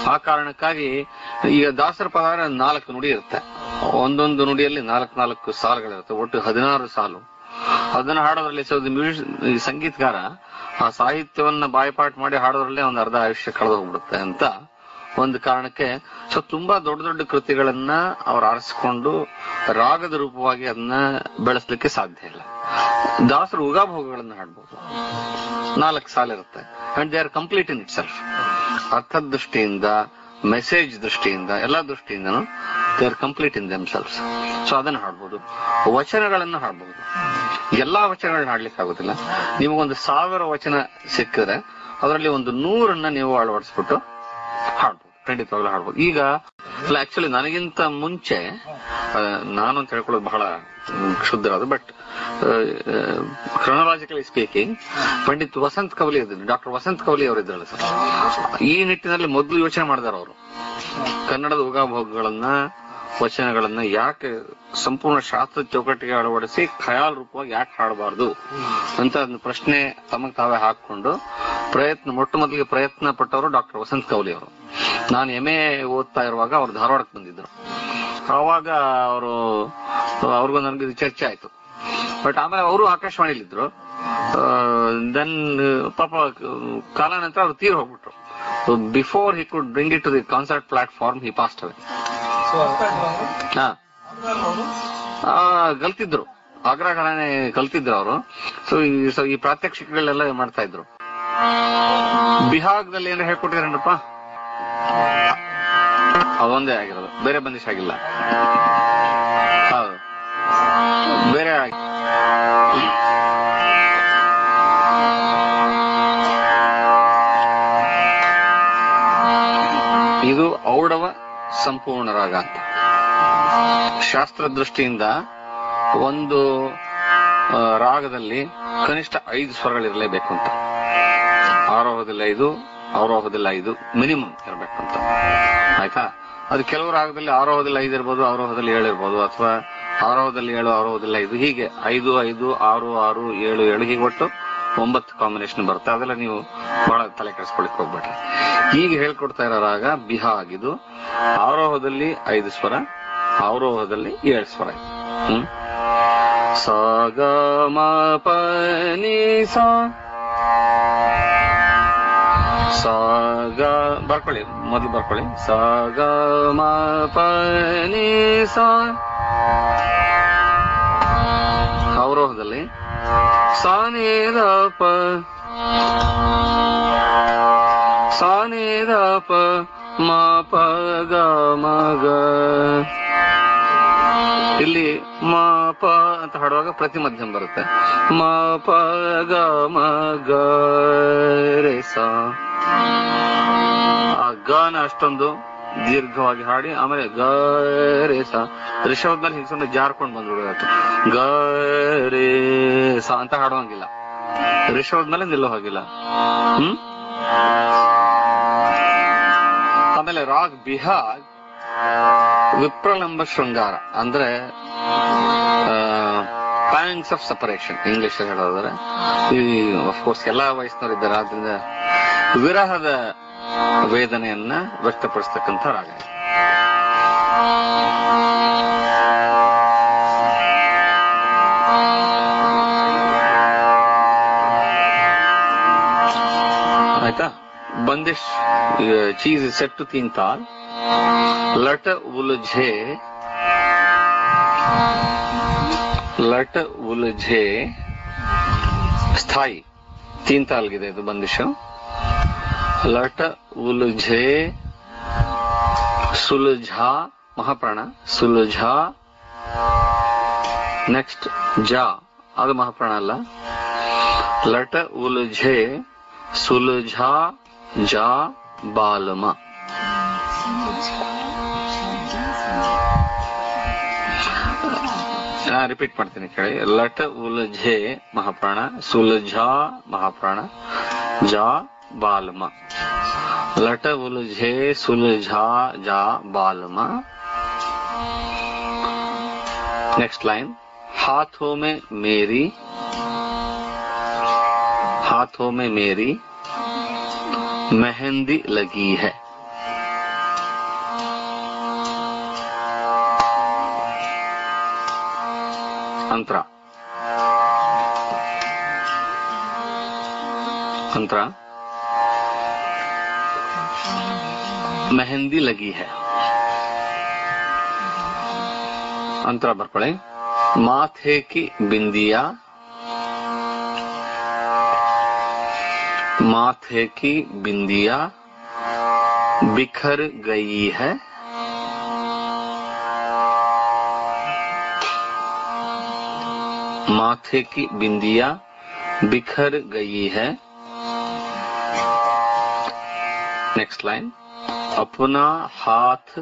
ಆ ಕಾರಣಕ್ಕಾಗಿ ಈಗ ದಾಸರ ಪದ ನಾಲ್ಕು ನುಡಿ ಇರುತ್ತೆ. ಒಂದೊಂದು ನುಡಿಯಲ್ಲಿ ನಾಲ್ಕು ನಾಲ್ಕು ಸಾಲುಗಳಿರುತ್ತೆ. ಒಟ್ಟು ಹದಿನಾರು ಸಾಲು. ಅದನ್ನ ಹಾಡೋದ್ರಲ್ಲಿ ಸೊ ಸಂಗೀತಗಾರ ಆ ಸಾಹಿತ್ಯವನ್ನ ಬಾಯ್ಪಾಟ್ ಮಾಡಿ ಹಾಡೋದ್ರಲ್ಲೇ ಒಂದು ಅರ್ಧ ಆಯುಷ್ಯ ಕಳೆದು ಹೋಗ್ಬಿಡುತ್ತೆ ಅಂತ ಒಂದು ಕಾರಣಕ್ಕೆ ಸೊ ತುಂಬಾ ದೊಡ್ಡ ದೊಡ್ಡ ಕೃತಿಗಳನ್ನ ಅವ್ರು ಆರಿಸಿಕೊಂಡು ರಾಗದ ರೂಪವಾಗಿ ಅದನ್ನ ಬೆಳೆಸ್ಲಿಕ್ಕೆ ಸಾಧ್ಯ ಇಲ್ಲ. ದಾಸರು ಉಗಾಭೋಗಗಳನ್ನ ಹಾಡ್ಬೋದು. ನಾಲ್ಕು ಸಾಲ ಇರುತ್ತೆ. And they are complete in itself ಅರ್ಥದ ದೃಷ್ಟಿಯಿಂದ ಮೆಸೇಜ್ ದೃಷ್ಟಿಯಿಂದ ಎಲ್ಲಾ ದೃಷ್ಟಿಯಿಂದನೂ they are complete in themself so ಅದನ್ನ ಹಾಡ್ಬೋದು. ವಚನಗಳನ್ನ ಹಾಡ್ಬೋದು. ಎಲ್ಲಾ ವಚನಗಳನ್ನ ಹಾಡ್ಲಿಕ್ಕೆ ಆಗುದಿಲ್ಲ. ನಿಮಗೊಂದು ಸಾವಿರ ವಚನ ಸಿಕ್ಕಿದ್ರೆ ಅದರಲ್ಲಿ ಒಂದು ನೂರನ್ನ ನೀವು ಅಳವಡಿಸ್ಬಿಟ್ಟು ಹಾಡ್ಬೋದು. ಖಂಡಿತವಾಗ್ಲೂ ಹಾಡ್ಬೋದು. ಈಗ ಆಕ್ಚುಲಿ ನನಗಿಂತ ಮುಂಚೆ ನಾನು ಅಂತ ಹೇಳ್ಕೊಳ್ಳೋದು ಬಹಳ ಮ್, ಕ್ಷುದ್ರ ಅದು but chronologically speaking Pandit Vasant Kavali ಇದ್ರು ಡಾಕ್ಟರ್ ವಸಂತ್ ಕವಲಿ ಅವರು ಇದ್ರಲ್ಲ ಸರ್. ಈ ನಿಟ್ಟಿನಲ್ಲಿ ಮೊದಲು ಯೋಚನೆ ಮಾಡಿದಾರ ಅವರು. ಕನ್ನಡದ ಉಗಾಭೋಗಗಳನ್ನ ವಚನಗಳನ್ನ ಯಾಕೆ ಸಂಪೂರ್ಣ ಶಾಸ್ತ್ರ ಚೌಕಟ್ಟಿಗೆ ಅಳವಡಿಸಿ ಖಯಾಲ್ ರೂಪವಾಗಿ ಯಾಕೆ ಹಾಡಬಾರದು ಅಂತ ಒಂದು ಪ್ರಶ್ನೆ ತಮಗೆ ತಾವೇ ಹಾಕೊಂಡು ಪ್ರಯತ್ನ, ಮೊಟ್ಟ ಮೊದಲಿಗೆ ಪ್ರಯತ್ನ ಪಟ್ಟವರು ಡಾಕ್ಟರ್ ವಸಂತ್ ಕೌಲಿ ಅವರು. ನಾನು ಎಂ ಎ ಓದ್ತಾ ಇರುವಾಗ ಅವ್ರು ಧಾರವಾಡಕ್ಕೆ ಬಂದಿದ್ರು ಆವಾಗ ಅವರು ಅವ್ರಿಗೂ ನನಗೆ ಚರ್ಚೆ ಆಯ್ತು. ಬಟ್ ಆಮೇಲೆ ಅವರು ಆಕಾಶವಾಣಿಲಿದ್ರು ದೆನ್ ಪಾಪ ಕಾಲಾನಂತರ ಅವ್ರು ತೀರ್ ಹೋಗ್ಬಿಟ್ರು. Before he could bring it concert platform he passed away ಹಾ ಆ, ಕಲ್ತಿದ್ರು ಆಗ್ರಾ ಕಲ್ತಿದ್ರು ಅವರು ಸೊ ಈ ಸೊ ಈ ಪ್ರಾತ್ಯಕ್ಷಿಕೆಗಳೆಲ್ಲ ಮಾಡ್ತಾ ಇದ್ರು ಬಿಹಾಗ್ದಲ್ಲಿ ಏನಾರ ಹೇಳ್ಕೊಟ್ಟಿದ್ರೇನಪ್ಪ ಅದೊಂದೇ ಆಗಿರೋದು ಬೇರೆ ಬಂದಿಶ್ ಆಗಿಲ್ಲ ಸಂಪೂರ್ಣ ರಾಗ ಅಂತ ಶಾಸ್ತ್ರ ದೃಷ್ಟಿಯಿಂದ ಒಂದು ರಾಗದಲ್ಲಿ ಕನಿಷ್ಠ ಐದು ಸ್ವರಗಳಿರಲೇಬೇಕು ಅಂತ. ಆರೋಹದಲ್ಲಿ ಐದು, ಅವರೋಹದಲ್ಲಿ ಐದು, ಮಿನಿಮಮ್ ಇರಬೇಕು ಅಂತ ಆಯ್ತಾ? ಅದು ಕೆಲವು ರಾಗದಲ್ಲಿ ಆರೋಹದಲ್ಲಿ ಐದು ಇರ್ಬೋದು, ಅವರೋಹದಲ್ಲಿ ಏಳು ಇರ್ಬೋದು, ಅಥವಾ ಆರೋಹದಲ್ಲಿ ಏಳು ಆರೋಹದಲ್ಲಿ ಐದು, ಹೀಗೆ ಐದು ಐದು, ಆರು ಆರು, ಏಳು ಏಳು, ಹೀಗೆ ಒಟ್ಟು ಒಂಬತ್ತು ಕಾಂಬಿನೇಷನ್ ಬರುತ್ತೆ. ಅದೆಲ್ಲ ನೀವು ಬಹಳ ತಲೆ ಕೆಡಿಸ್ಕೊಳಿಕ್ ಹೋಗ್ಬೇಡ್ರಿ. ಈಗ ಹೇಳ್ಕೊಡ್ತಾ ಇರೋ ರಾಗ ಬಿಹ ಆಗಿದ್ದು, ಆರೋಹದಲ್ಲಿ ಐದು ಸ್ವರ ಅವರೋಹದಲ್ಲಿ ಏಳು ಸ್ವರ ಹ್ಮ್? ಸ ಗ ಮ ಪ ನಿ ಸ ಸ ಗ ಬರ್ಕೊಳ್ಳಿ, ಮೊದಲು ಬರ್ಕೊಳ್ಳಿ. ಸ ಗ ಮ ಪ ನಿ ಸ ಅವರೋಹದಲ್ಲಿ ಸ ನಿ ದ ಪ ಸ ನಿ ದ ಪ ಮ ಪ ಗ ಮ ಗ ಇಲ್ಲಿ ಮ ಪ ಅಂತ ಹಾಡುವಾಗ ಪ್ರತಿ ಮಧ್ಯಮ ಬರುತ್ತೆ. ಮ ಪ ಗ ಮ ಗ ರೇ ಸ. ಆ ಗನ ಅಷ್ಟೊಂದು ದೀರ್ಘವಾಗಿ ಹಾಡಿ ಆಮೇಲೆ ಗ ರೇ ಸ. ಮೇಲೆ ಹಿಂಗ್ಸೊಂದು ಜಾರ್ಕೊಂಡು ಬಂದ್ಬಿಡೋದು ಗ ರೇ ಸ ಅಂತ ಹಾಡುವಂಗಿಲ್ಲ. ರಿಷಭದ ನಿಲ್ಲೋ ಹಾಗಿಲ್ಲ. ಹ್ಮ್? ಆಮೇಲೆ ರಾಗ್ ಬಿಹಾಗ್ ವಿಪ್ರಲಂಬ ಶೃಂಗಾರ. ಅಂದ್ರೆ ಪ್ಯಾಂಗ್ಸ್ ಆಫ್ ಸಪರೇಷನ್ ಇಂಗ್ಲಿಷ್ ಹೇಳೋದಾದ್ರೆ, ಈ ಅಫ್ಕೋರ್ಸ್ ಎಲ್ಲಾ ವಯಸ್ಸಿನವರು ಇದ್ದಾರೆ. ಆದ್ರಿಂದ ವಿರಹದ ವೇದನೆಯನ್ನ ವ್ಯಕ್ತಪಡಿಸ್ತಕ್ಕಂಥ ರಾಗ बंदिश चीज़ सेट टू तीन ताल। लट उलझे लट उलझे, स्थायी, तीन ताल की दे तो बंदिश। लट उलझे, सुलझा, महाप्राण, सुलझा ನೆಕ್ಸ್ಟ್ ಜ ಅದು ಮಹಾಪ್ರಾಣ ಅಲ್ಲ ಲಟ ಉಲುಝೆ ಸುಲುಝಾ जा बालमा। हाँ, हाँ, रिपीट पड़ते लट उलझे महाप्राण सुलझा महाप्राण जा बालमा। लट उलझे सुलझा जा बालमा। नेक्स्ट लाइन हाथों में मेरी हाथों में मेरी मेहंदी लगी है। अंतरा। अंतरा। मेहंदी लगी है। अंतरा पर पड़े। माथे की बिंदिया माथे की बिंदिया बिखर गई है। माथे की बिंदिया बिखर गई है। नेक्स्ट लाइन अपना हाथ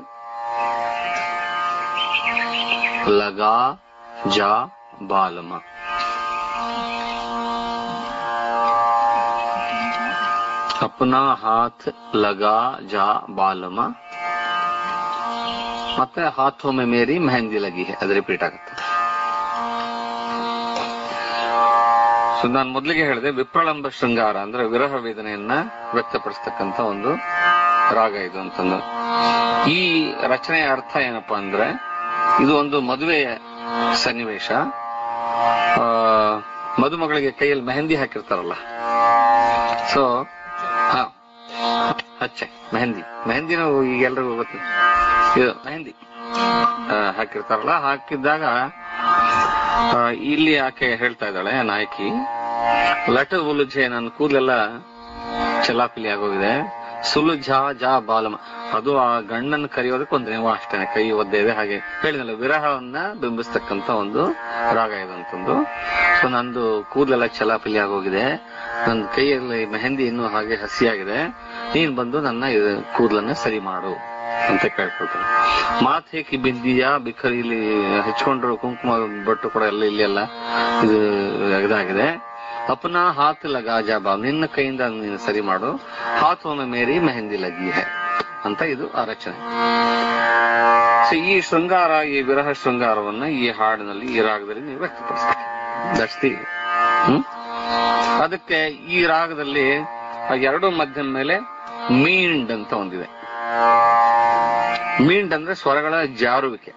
लगा जा बालमा। अपना हाथ लगा जा बालमा ಮತ್ತೆ ಹಾಥೋ ಮೇ ಮೇರಿ ಮೆಹಂದಿ ಲಗಿ ಹೆ ಅದು ರಿಪೀಟ್ ಆಗುತ್ತೆ ಸೊ ನಾನು ಮೊದಲಿಗೆ ಹೇಳಿದೆ ವಿಪ್ರಳಂಬ ಶೃಂಗಾರ ಅಂದ್ರೆ ವಿರಹ ವೇದನೆಯನ್ನ ವ್ಯಕ್ತಪಡಿಸ್ತಕ್ಕಂತ ಒಂದು ರಾಗ ಇದು ಅಂತಂದು ಈ ರಚನೆಯ ಅರ್ಥ ಏನಪ್ಪಾ ಅಂದ್ರೆ ಇದು ಒಂದು ಮದುವೆಯ ಸನ್ನಿವೇಶ ಆ, ಮದುಮಗಳಿಗೆ ಕೈಯಲ್ಲಿ ಮೆಹಂದಿ ಹಾಕಿರ್ತಾರಲ್ಲ ಸೊ ಹಾ ಹಚ್ಚೆ, ಮೆಹಂದಿ. ಮೆಹಂದಿನ ಈಗ ಎಲ್ರಿಗೂ ಗೊತ್ತು. ಇದು ಮೆಹಂದಿ. ಹಾಕಿರ್ತಾರಲ್ಲ, ಹಾಕಿದ್ದಾಗ ಇಲ್ಲಿ ಆಕೆ ಹೇಳ್ತಾ ಇದ್ದಾಳೆ, ನಾಯಕಿ, ಲಟ ಉಲುಜೆ ನನ್ನ ಕೂದಲೆಲ್ಲ ಚಲಾಪಿಲಿ ಆಗೋಗಿದೆ. ಸುಲು ಜಾ ಬಾಲಮ. ಅದು ಆ ಗಂಡನ್ನು ಕರೆಯೋದಕ್ಕೆ ಒಂದು ನೆವ ಅಷ್ಟೇನೆ. ಕೈ ಒದ್ದೆ ಇದೆ ಹಾಗೆ ಹೇಳಿದಲ್ಲ ವಿರಹವನ್ನ ಬಿಂಬಿಸ್ತಕ್ಕಂತ ಒಂದು ರಾಗ ಇದಂತಂದು ಸೊ ನಂದು ಕೂದಲೆಲ್ಲ ಚಲಾಪಿಲಿ ಆಗೋಗಿದೆ. ನನ್ನ ಕೈಯಲ್ಲಿ ಮೆಹಂದಿ ಇನ್ನೂ ಹಾಗೆ ಹಸಿಯಾಗಿದೆ. ನೀನ್ ಬಂದು ನನ್ನ ಕೂದಲನ್ನ ಸರಿ ಮಾಡು ಅಂತ ಕೇಳ್ಕೊಳ್ತಾರೆ ಮಾತ್ ಹೇಗೆ ಬಿದ್ದೀಯಾ ಬಿಕ್ಕರ್ ಇಲ್ಲಿ ಹಚ್ಕೊಂಡ್ರು, ಕುಂಕುಮ ಬಟ್ಟು ಕೂಡ ಎಲ್ಲ ಇಲ್ಲಿ ಎಲ್ಲ ಇದು ಇದಾಗಿದೆ. ಅಪ್ಪನ ಹಾತ್ ಲಗಾ ಜಾಬಾ ನಿನ್ನ ಕೈಯಿಂದ ನೀನು ಸರಿ ಮಾಡು. ಹಾತ್ ಒಮ್ಮೆ ಮೇರಿ ಮೆಹಂದಿ ಲಗಿ ಹೆ ಅಂತ ಇದು ಆ ರಚನೆ ಈ ಶೃಂಗಾರ, ಈ ವಿರಹ ಶೃಂಗಾರವನ್ನ ಈ ಹಾಡಿನಲ್ಲಿ, ಈ ರಾಗದಲ್ಲಿ ನೀವು ವ್ಯಕ್ತಪಡಿಸ್ತೀರಿ. ದಟ್ಸ್ ಹ್ಮ್? ಅದಕ್ಕೆ ಈ ರಾಗದಲ್ಲಿ ಎರಡು ಮಧ್ಯದ ಮೇಲೆ ಮೀಂಡ್ ಅಂತ ಒಂದಿದೆ. ಮೀಂಡ್ ಅಂದ್ರೆ ಸ್ವರಗಳ ಜಾರುವಿಕೆ.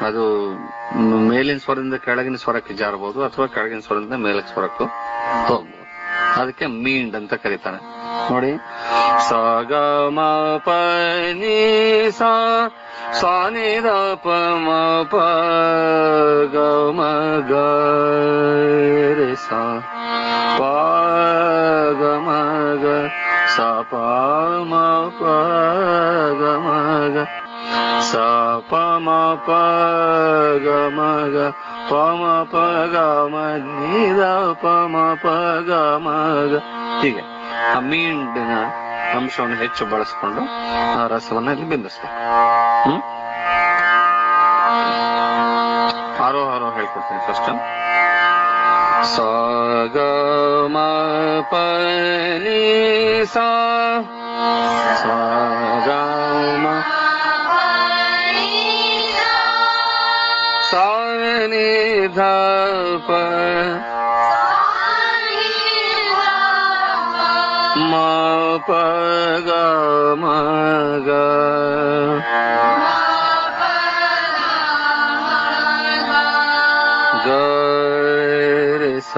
ಅದು ಮೇಲಿನ ಸ್ವರದಿಂದ ಕೆಳಗಿನ ಸ್ವರಕ್ಕೆ ಜಾರಬಹುದು ಅಥವಾ ಕೆಳಗಿನ ಸ್ವರದಿಂದ ಮೇಲಿನ ಸ್ವರಕ್ಕೂ ಹೋಗ್ಬೋದು. ಅದಕ್ಕೆ ಮೀಂಡ್ ಅಂತ ಕರೀತಾರೆ. ನೋಡಿ. ಸ, ಗ, ಮ, ಪ, ನಿ ಸಾ, ನಿ, ದ, ಪ, ಮ, ಪ, ಗ, ಮ, ಗ, ರೆ, ಸಾ, ಪ, ಗ, ಮ ಗ ಸ ಪ ಮ ಪ ಗ ಮ ಗ ಸ ಪ ಮ ಪ ಗ ಮ ಗ ಪ ಮ ಪ ಗ ಮ ನಿ ದ ಪ ಮ ಪ ಗ ಮ ಗ ಹೀಗೆ ಆ ಮೀಂಡಿನ ಅಂಶವನ್ನು ಹೆಚ್ಚು ಬಳಸಿಕೊಂಡು ಆ ರಸವನ್ನ ಇಲ್ಲಿ ಬಿಂಬಿಸ್ಬೇಕು ಹ್ಮ್ ಆರೋ ಆರೋ ಹೇಳ್ಕೊಡ್ತೀನಿ ಫಸ್ಟ್ गमा पनि साग सनि ध म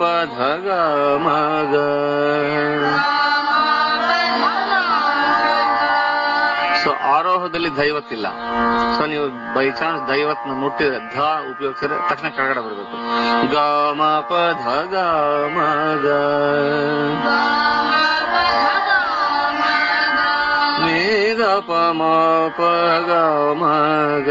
ಮ ಮಗ ಸೊ ಆರೋಹದಲ್ಲಿ ದೈವತ್ತಿಲ್ಲ. ಸೊ ನೀವು ಬೈ ಚಾನ್ಸ್ ದೈವತ್ನ ಮುಟ್ಟಿದ್ರೆ ಧ ಉಪಯೋಗಿಸಿದ್ರೆ ತಕ್ಷಣ ಕೆಳಗಡೆ ಬರಬೇಕು. ಗ ಮ ಪ ಧ ಗ ಮ ಗ ಮೇ ಗ ಪ ಮ ಪ ಗ ಮ ಗ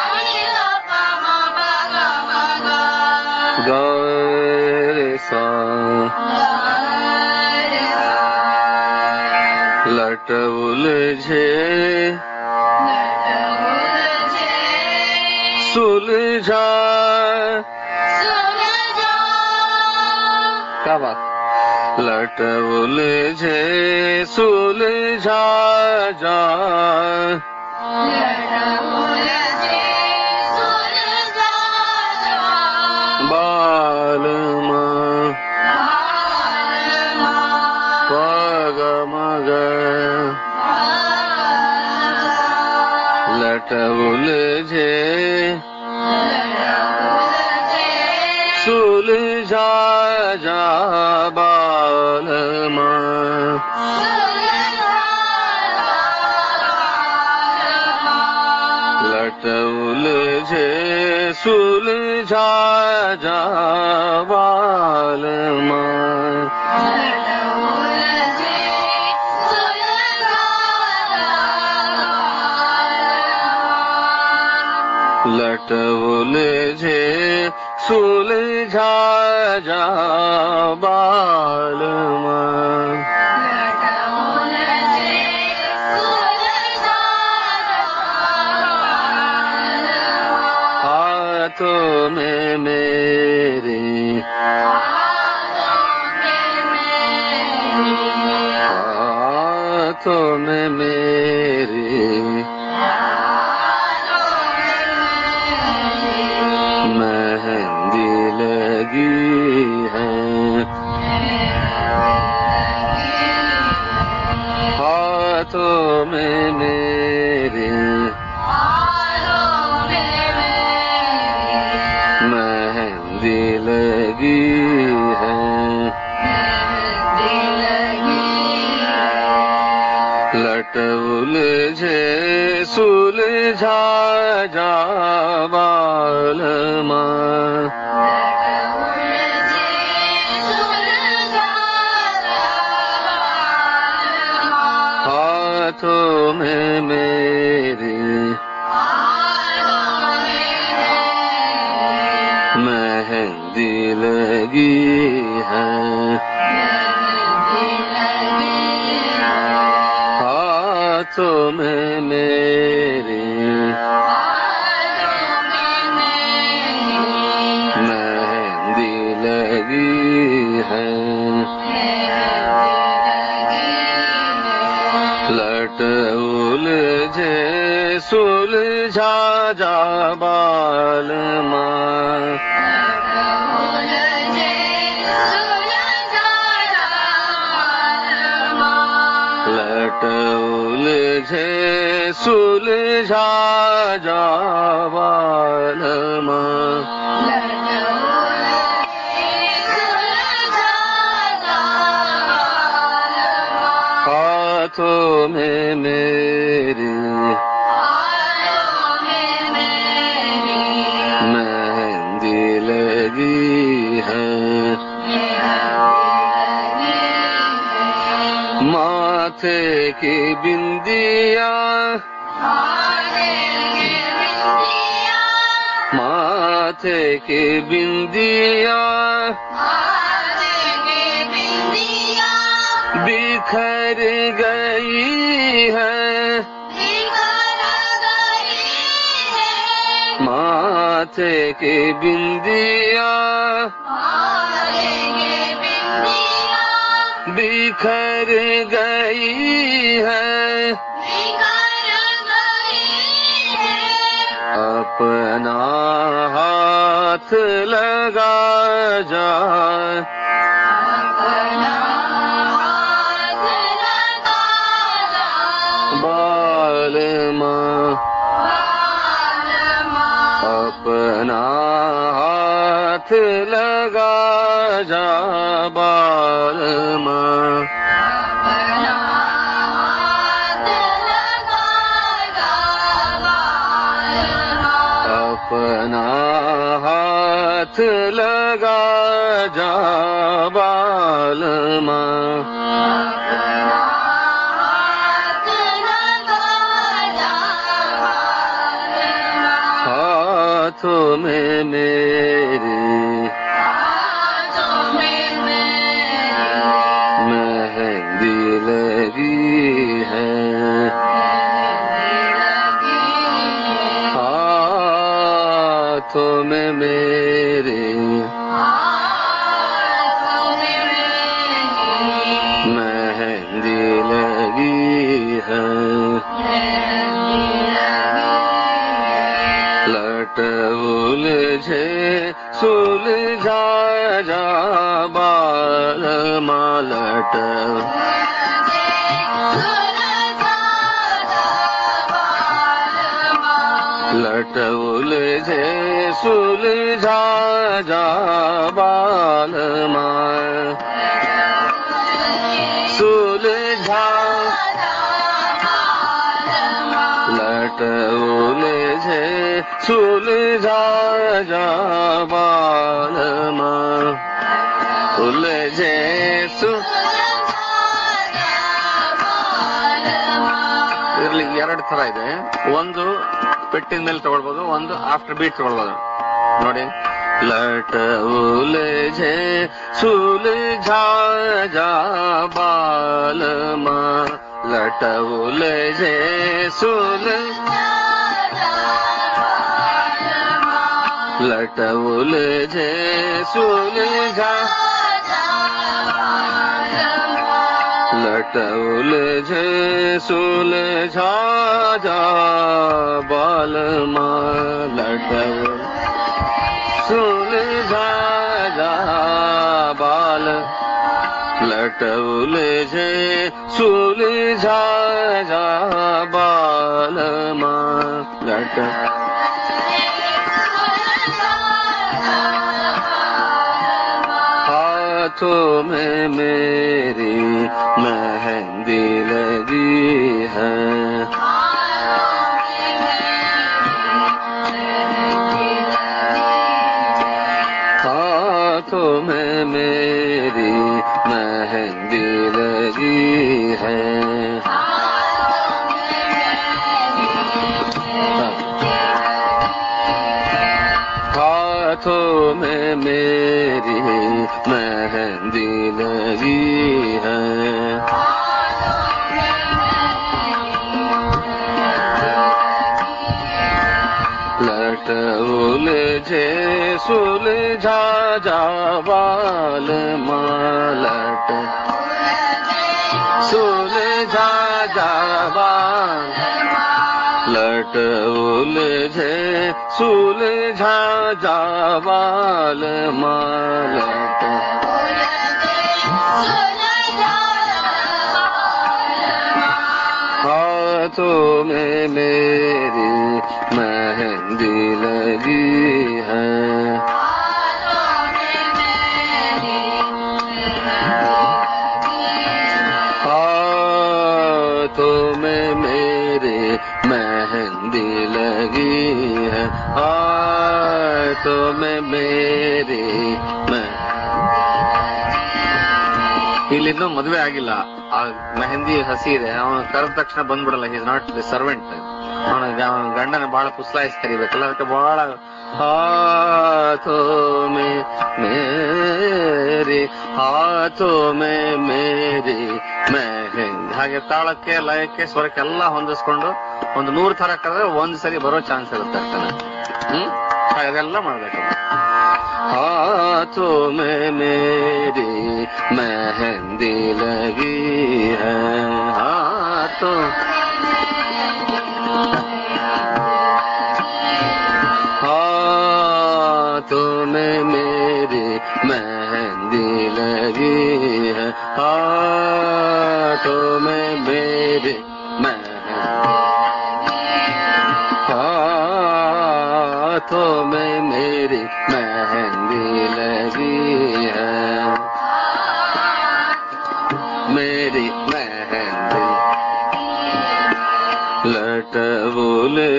ग सा लट उलझे सुलझा क्या बात लट उलझे सुलझा जा सुलझा जा बाल So later. लगी है लट उलझे सुलझा जा बाल माँ लट उलझे सुलझा जावालमा हाथों में मेरी मेहंदी लगी है माथे की बिंदिया माथे की बिंदिया बिखर गई माथे की बिंदिया बिखर गई है। अपना हाथ लगा जाए लट उलझे सुलझा जा बाल मालट लट उलझे सुलझा जा बाल माँ सुलझाया बालमा उलझे सु ಇರ್ಲಿ, ಎರಡು ತರ ಇದೆ. ಒಂದು ಪೆಟ್ಟಿನ ಮೇಲೆ ತಗೊಳ್ಬೋದು, ಒಂದು ಆಫ್ಟರ್ ಬೀಟ್ ತಗೊಳ್ಬಹುದು ನೋಡಿ. ಲಟ ಉಲಜೆ ಸುಲಜಾ ಬಾಲಮ ಲಟ ಉಲಜೆ ಸುಲ್ लट उलझे सुलझा लट जा बाल माँ लट जा बाल। लट उलझे सुलझा जा बाल माँ लट हाथों में मेरी मेहंदी लगी है। हाथों में मेरी मेहंदी लगी है। हाथों में मेरी लट उलझे सुलझा जावाल मालट। सुलझा जावाल लट उलझे सुलझा जावाल मालट। हाथों में मेरी मेहंदी लगी है। हाथों में मेरे मेहंदी लगी है। हाथों में मेरे ಇನ್ನು ಮದುವೆ ಆಗಿಲ್ಲ. ಆ ಮೆಹಂದಿ ಹಸಿ ಇದೆ. ಅವನು ಕರೆದ ತಕ್ಷಣ ಬಂದ್ಬಿಡಲ್ಲ. ಈಸ್ ನಾಟ್ ದಿ ಸರ್ವೆಂಟ್ ಅವನಿಗೆ ಅವನ ಗಂಡನ ಬಹಳ ಪುಸ್ಲಾಯಿಸಿ ತೆಗಿಬೇಕಲ್ಲ. ಅದಕ್ಕೆ ಬಹಳ ಹಾಥೋ ಮೇ, ಮೇರಿ ಹಾಥೋ ಮೇ, ಮೇರಿ ಮೆಹಂದಿ ಹಾಗೆ ತಾಳಕ್ಕೆ, ಲಯಕ್ಕೆ, ಸ್ವರಕ್ಕೆಲ್ಲ ಹೊಂದಿಸ್ಕೊಂಡು ಒಂದು ನೂರು ತರ ಕರೆದ್ರೆ ಒಂದ್ ಸರಿ ಬರೋ ಚಾನ್ಸ್ ಇರುತ್ತೆ ಹ್ಮ್? ಹಾಗೆಲ್ಲ ಮಾಡ್ಬೇಕು. हाथों में मेरी मेहंदी लगी है। हाथों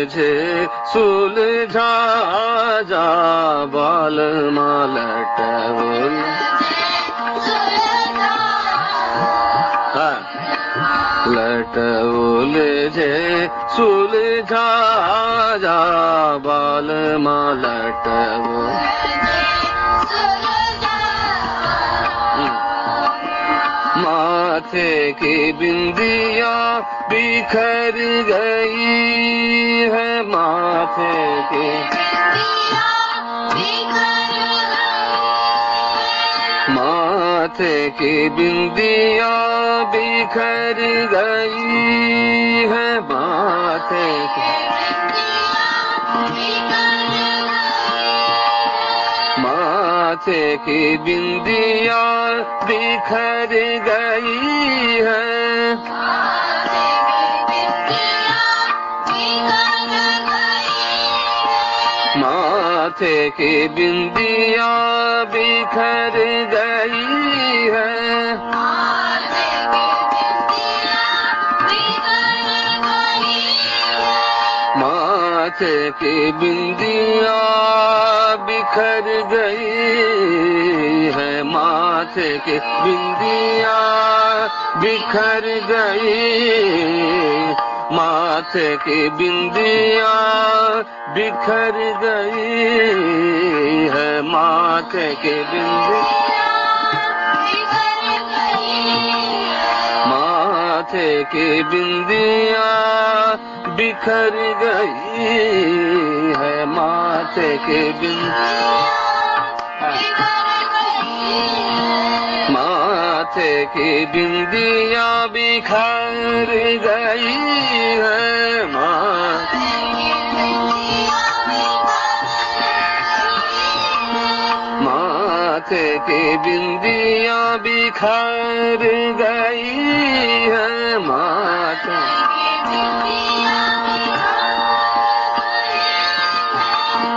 उलझे सुलझा जा बाल मालट। लट उलझे सुलझा जा बाल मालट माथे की बिंदिया बिखर गई है माथे की। माथे की बिंदिया बिखर गई है माथे की। माथे की बिंदिया बिखर गई है। माथे की बिंदिया बिखर गई है। माथे की बिंदिया बिखर गई है। माथे की बिंदिया बिखर गई माथे की बिंदिया बिखर गई है माथे की बिंदिया माथे की बिंदिया बिखर गई है माथे की बिंदिया की बिंदिया बिखर गई है माथे माथे की बिंदिया बिखर गई है माथे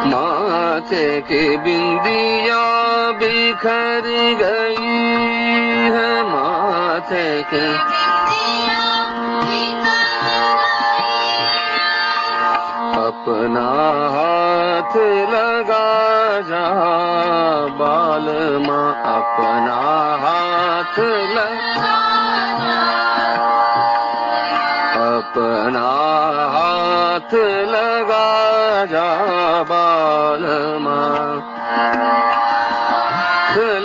माथे की बिंदिया बिखर गई माथे अपना हाथ लगा जा बाल माँ अपना हाथ लगा। अपना हाथ लगा जा बाल माँ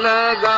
लगा।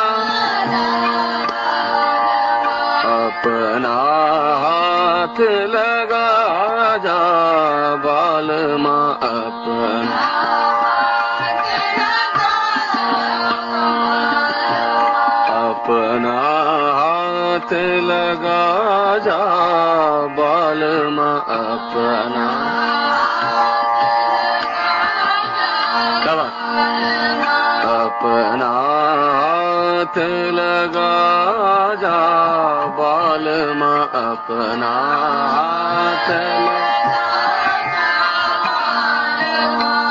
हाथ लगा जा बाल मा अपना हाथ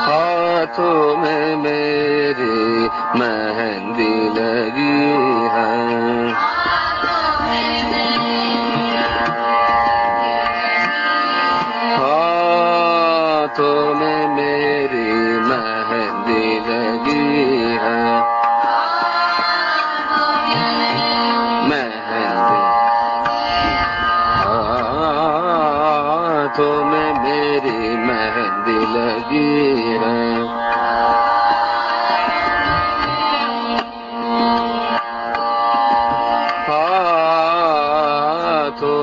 हाथों में मेरी मेहंदी लगी है। हाथों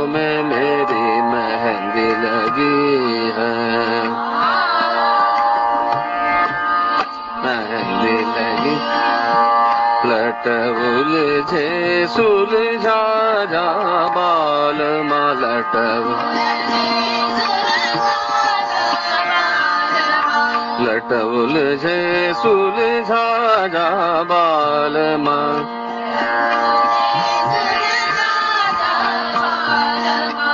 में मेरी मेहंदी लगी है। मेहंदी लगी। लट सुलझा जा बाल मालट लट उलझे सुलझा जा बाल माल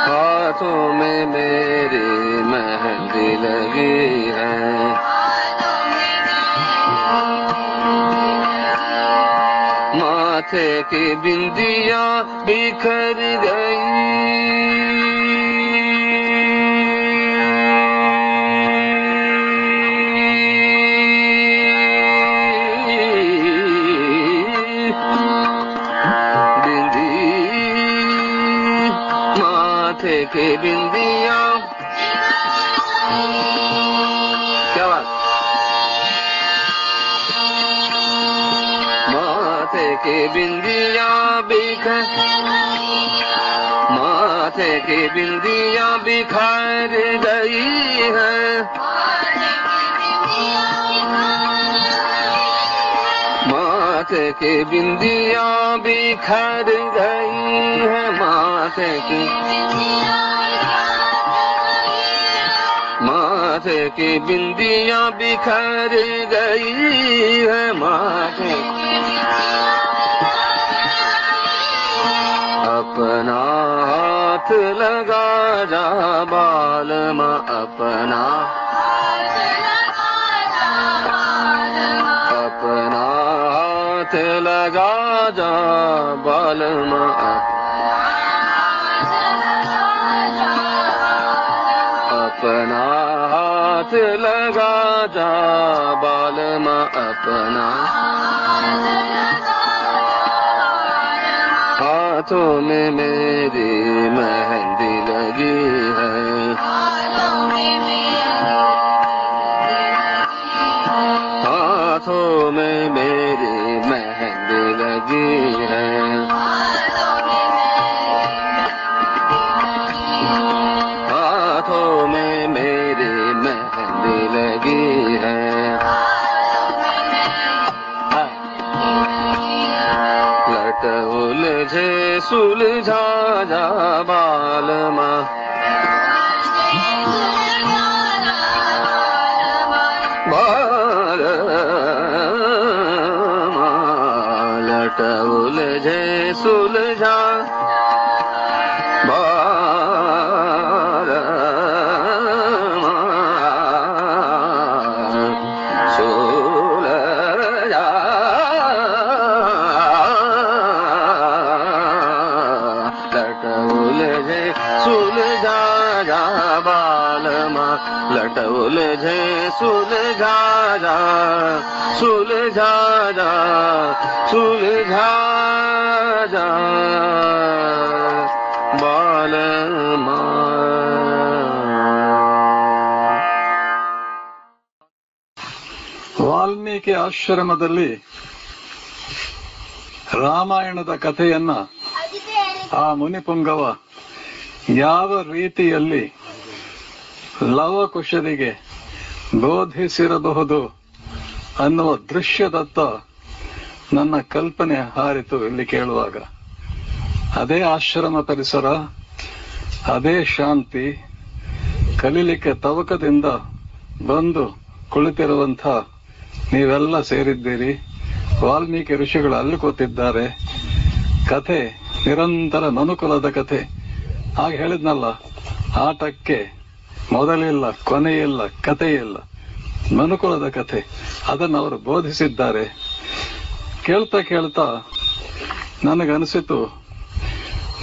हाथों में मेरी मेहंदी लगी है। माथे की बिंदिया बिखर गई। के बिंदिया बिखर गई है। माथे के बिंदिया बिखर गई है। माथे की माथे की बिंदिया बिखर गई है। माथे अपना हाथ लगा जा, बाल में अपना। अपना हाथ लगा जा, बाल में अपना। हाथ लगा जा, बाल में अपना। हाथों में मेरी मेहंदी लगी है। हाथों में मेरी मेहंदी लगी है। हाथों में मेरी मेहंदी लगी है। लट उलझे सुलझाजा बालमा। बालमा। बाल बालुले सुल सुलझा जा सुलझा जा बाल माँ ವಾಲ್ಮೀಕಿ ಆಶ್ರಮದಲ್ಲಿ ರಾಮಾಯಣದ ಕಥೆಯನ್ನ ಆ ಮುನಿಪುಂಗವ ಯಾವ ರೀತಿಯಲ್ಲಿ ಲವಕುಶರಿಗೆ ಬೋಧಿಸಿರಬಹುದು ಅನ್ನುವ ದೃಶ್ಯದತ್ತ ನನ್ನ ಕಲ್ಪನೆ ಹಾರಿತು ಇಲ್ಲಿ ಕೇಳುವಾಗ. ಅದೇ ಆಶ್ರಮ ಪರಿಸರ, ಅದೇ ಶಾಂತಿ, ಕಲೀಲಿಕ್ಕೆ ತವಕದಿಂದ ಬಂದು ಕುಳಿತಿರುವಂಥ ನೀವೆಲ್ಲ ಸೇರಿದ್ದೀರಿ. ವಾಲ್ಮೀಕಿ ಋಷಿಗಳು ಅಲ್ಲಿ ಕೂತಿದ್ದಾರೆ. ಕಥೆ ನಿರಂತರ ಮನುಕುಲದ ಕಥೆ. ಹಾಗೆ ಹೇಳಿದ್ನಲ್ಲ, ಆಟಕ್ಕೆ ಮೊದಲಿಲ್ಲ, ಕೊನೆಯಿಲ್ಲ, ಕಥೆಯಿಲ್ಲ. ಮನುಕುಲದ ಕಥೆ. ಅದನ್ನು ಅವರು ಬೋಧಿಸಿದ್ದಾರೆ. ಕೇಳ್ತಾ ಕೇಳ್ತಾ ನನಗನಿಸಿತು,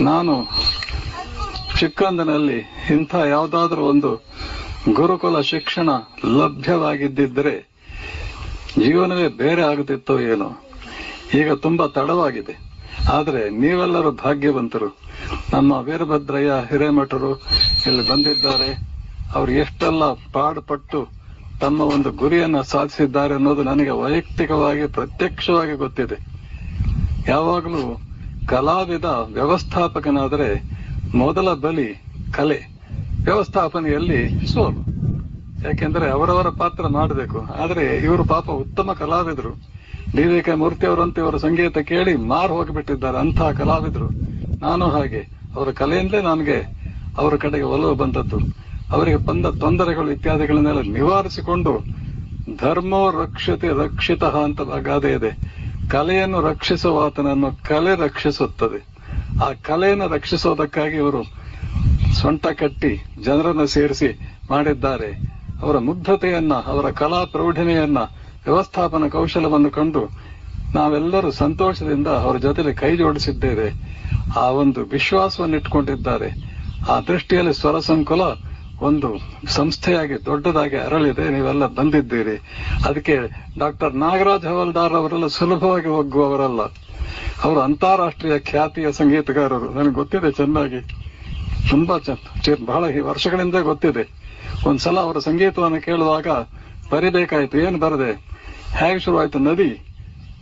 ನಾನು ಚಿಕ್ಕಂದಿನಲ್ಲಿ ಇಂಥ ಯಾವುದಾದ್ರೂ ಒಂದು ಗುರುಕುಲ ಶಿಕ್ಷಣ ಲಭ್ಯವಾಗಿದ್ದಿದ್ರೆ ಜೀವನವೇ ಬೇರೆ ಆಗುತ್ತಿತ್ತೋ ಏನೋ. ಈಗ ತುಂಬಾ ತಡವಾಗಿದೆ. ಆದರೆ ನೀವೆಲ್ಲರೂ ಭಾಗ್ಯವಂತರು. ನಮ್ಮ ವೀರಭದ್ರಯ್ಯ ಹಿರೇಮಠರು ಇಲ್ಲಿ ಬಂದಿದ್ದಾರೆ. ಅವರು ಎಷ್ಟೆಲ್ಲ ಪಾಡುಪಟ್ಟು ತಮ್ಮ ಒಂದು ಗುರಿಯನ್ನ ಸಾಧಿಸಿದ್ದಾರೆ ಅನ್ನೋದು ನನಗೆ ವೈಯಕ್ತಿಕವಾಗಿ, ಪ್ರತ್ಯಕ್ಷವಾಗಿ ಗೊತ್ತಿದೆ. ಯಾವಾಗಲೂ ಕಲಾವಿದ ವ್ಯವಸ್ಥಾಪಕನಾದರೆ ಮೊದಲ ಬಲಿ ಕಲೆ, ವ್ಯವಸ್ಥಾಪನೆಯಲ್ಲಿ ಸೋಲು. ಯಾಕೆಂದ್ರೆ ಅವರವರ ಪಾತ್ರ ಮಾಡಬೇಕು. ಆದರೆ ಇವರು ಪಾಪ ಉತ್ತಮ ಕಲಾವಿದರು. ಡಿ ವಿ ಕೆ ಮೂರ್ತಿ ಅವರಂತೆ ಇವರ ಸಂಗೀತ ಕೇಳಿ ಮಾರು ಹೋಗಿಬಿಟ್ಟಿದ್ದಾರೆ ಅಂತಹ ಕಲಾವಿದರು. ನಾನು ಹಾಗೆ. ಅವರ ಕಲೆಯಿಂದಲೇ ನನಗೆ ಅವರ ಕಡೆಗೆ ಒಲವು ಬಂದದ್ದು. ಅವರಿಗೆ ಬಂದ ತೊಂದರೆಗಳು ಇತ್ಯಾದಿಗಳನ್ನೆಲ್ಲ ನಿವಾರಿಸಿಕೊಂಡು ಧರ್ಮೋ ರಕ್ಷತೆ ರಕ್ಷಿತ ಅಂತ ಗಾದೆ ಇದೆ. ಕಲೆಯನ್ನು ರಕ್ಷಿಸುವ ಆತನನ್ನು ಕಲೆ ರಕ್ಷಿಸುತ್ತದೆ. ಆ ಕಲೆಯನ್ನು ರಕ್ಷಿಸೋದಕ್ಕಾಗಿ ಇವರು ಸೊಂಟ ಕಟ್ಟಿ ಜನರನ್ನು ಸೇರಿಸಿ ಮಾಡಿದ್ದಾರೆ. ಅವರ ಮುಗ್ಧತೆಯನ್ನ, ಅವರ ಕಲಾ ಪ್ರೌಢಿಮೆಯನ್ನ, ವ್ಯವಸ್ಥಾಪನ ಕೌಶಲವನ್ನು ಕಂಡು ನಾವೆಲ್ಲರೂ ಸಂತೋಷದಿಂದ ಅವರ ಜೊತೆಲಿ ಕೈ ಜೋಡಿಸಿದ್ದೇವೆ. ಆ ಒಂದು ವಿಶ್ವಾಸವನ್ನು ಇಟ್ಕೊಂಡಿದ್ದಾರೆ ಆ ದೃಷ್ಟಿಯಲ್ಲಿ ಸ್ವರ ಸಂಕುಲ ಒಂದು ಸಂಸ್ಥೆಯಾಗಿ, ದೊಡ್ಡದಾಗಿ ಅರಳಿದೆ. ನೀವೆಲ್ಲ ಬಂದಿದ್ದೀರಿ. ಅದಕ್ಕೆ ಡಾಕ್ಟರ್ ನಾಗರಾಜ್ ಹವಾಲ್ದಾರ್ ಅವರೆಲ್ಲ ಸುಲಭವಾಗಿ ಹೋಗುವವರಲ್ಲ ಅವರು ಅಂತಾರಾಷ್ಟ್ರೀಯ ಖ್ಯಾತಿಯ ಸಂಗೀತಗಾರರು. ನನಗೆ ಗೊತ್ತಿದೆ ಚೆನ್ನಾಗಿ. ತುಂಬಾ ಬಹಳ ವರ್ಷಗಳಿಂದ ಗೊತ್ತಿದೆ. ಒಂದ್ಸಲ ಅವರ ಸಂಗೀತವನ್ನು ಕೇಳುವಾಗ ಬರಿಬೇಕಾಯ್ತು. ಏನು ಬರದೆ? ಹೇಗೆ ಶುರುವಾಯ್ತು? ನದಿ.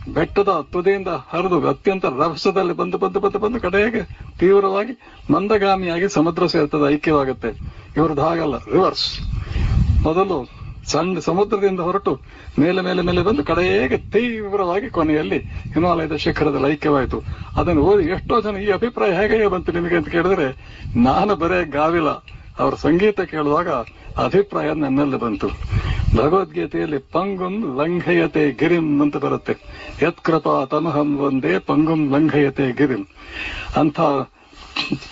ಬೆಟ್ಟದ ತುದಿಯಿಂದ ಹರಿದು ಅತ್ಯಂತ ರಭಸದಲ್ಲಿ ಬಂದು ಬಂದು ಬಂದು ಬಂದು ಕಡೆಗೆ ತೀವ್ರವಾಗಿ ಮಂದಗಾಮಿಯಾಗಿ ಸಮುದ್ರ ಸೇರ್ತದೆ, ಐಕ್ಯವಾಗುತ್ತೆ. ಇವ್ರದ್ದು ಹಾಗಲ್ಲ ರಿವರ್ಸ್ ಮೊದಲು ಸಣ್ಣ ಸಮುದ್ರದಿಂದ ಹೊರಟು ಮೇಲೆ ಮೇಲೆ ಮೇಲೆ ಬಂದು ಕಡೆಗೆ ತೀವ್ರವಾಗಿ ಕೊನೆಯಲ್ಲಿ ಹಿಮಾಲಯದ ಶಿಖರದಲ್ಲಿ ಐಕ್ಯವಾಯಿತು. ಅದನ್ನು ಓದಿ ಎಷ್ಟೋ ಜನ ಈ ಅಭಿಪ್ರಾಯ ಹೇಗೆ ಬಂತು ನಿಮಗೆ ಅಂತ ಕೇಳಿದ್ರೆ, ನಾನು ಬರೇ ಗಾವಿಲ, ಅವರ ಸಂಗೀತ ಕೇಳುವಾಗ ಅಭಿಪ್ರಾಯ ನನ್ನಲ್ಲಿ ಬಂತು. ಭಗವದ್ಗೀತೆಯಲ್ಲಿ ಪಂಗುಂ ಲಂಘಯತೆ ಗಿರಿಂ ಅಂತ ಬರುತ್ತೆ. ಯತ್ಕೃಪಾ ತಮಹಂ ಒಂದೇ ಪಂಗುಂ ಲಂಘಯತೆ ಗಿರಿಂ. ಅಂತ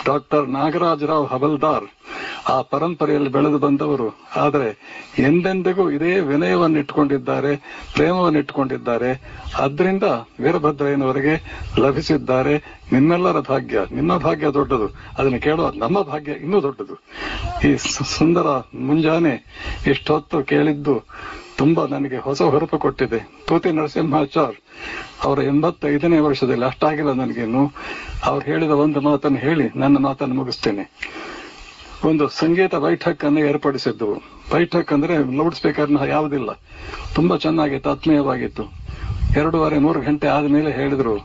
ಡಾಕ್ಟರ್ ನಾಗರಾಜರಾವ್ ಹಬಲ್ದಾರ್ ಆ ಪರಂಪರೆಯಲ್ಲಿ ಬೆಳೆದು ಬಂದವರು. ಆದರೆ ಎಂದೆಂದಿಗೂ ಇದೇ ವಿನಯವನ್ನು ಇಟ್ಟುಕೊಂಡಿದ್ದಾರೆ ಪ್ರೇಮವನ್ನು ಇಟ್ಕೊಂಡಿದ್ದಾರೆ ಅದರಿಂದ ವೀರಭದ್ರಯ್ಯನವರಿಗೆ ಲಭಿಸಿದ್ದಾರೆ ನಿಮ್ಮೆಲ್ಲರ ಭಾಗ್ಯ. ನಿಮ್ಮ ಭಾಗ್ಯ ದೊಡ್ಡದು. ಅದನ್ನು ಕೇಳುವ ನಮ್ಮ ಭಾಗ್ಯ ಇನ್ನೂ ದೊಡ್ಡದು. ಈ ಸುಂದರ ಮುಂಜಾನೆ ಇಷ್ಟೊತ್ತು ಕೇಳಿದ್ದು ತುಂಬಾ ನನಗೆ ಹೊಸ ಹೊರಪು ಕೊಟ್ಟಿದೆ. ತೂತಿ ನರಸಿಂಹಾಚಾರ್ ಅವರ ಎಂಬತ್ತೈದನೇ ವರ್ಷದಲ್ಲಿ ಅಷ್ಟಾಗಿಲ್ಲ ನನಗೇನು. ಅವ್ರು ಹೇಳಿದ ಒಂದು ಮಾತನ್ನು ಹೇಳಿ ನನ್ನ ಮಾತನ್ನು ಮುಗಿಸ್ತೇನೆ. ಒಂದು ಸಂಗೀತ ಬೈಠಕ್ ಅನ್ನು ಏರ್ಪಡಿಸಿದ್ದು. ಬೈಠಕ್ ಅಂದ್ರೆ ಲೌಡ್ ಸ್ಪೀಕರ್ ಯಾವುದಿಲ್ಲ. ತುಂಬಾ ಚೆನ್ನಾಗಿತ್ತು ಆತ್ಮೀಯವಾಗಿತ್ತು ಎರಡೂವರೆ ಮೂರು ಗಂಟೆ ಆದ್ಮೇಲೆ ಹೇಳಿದ್ರು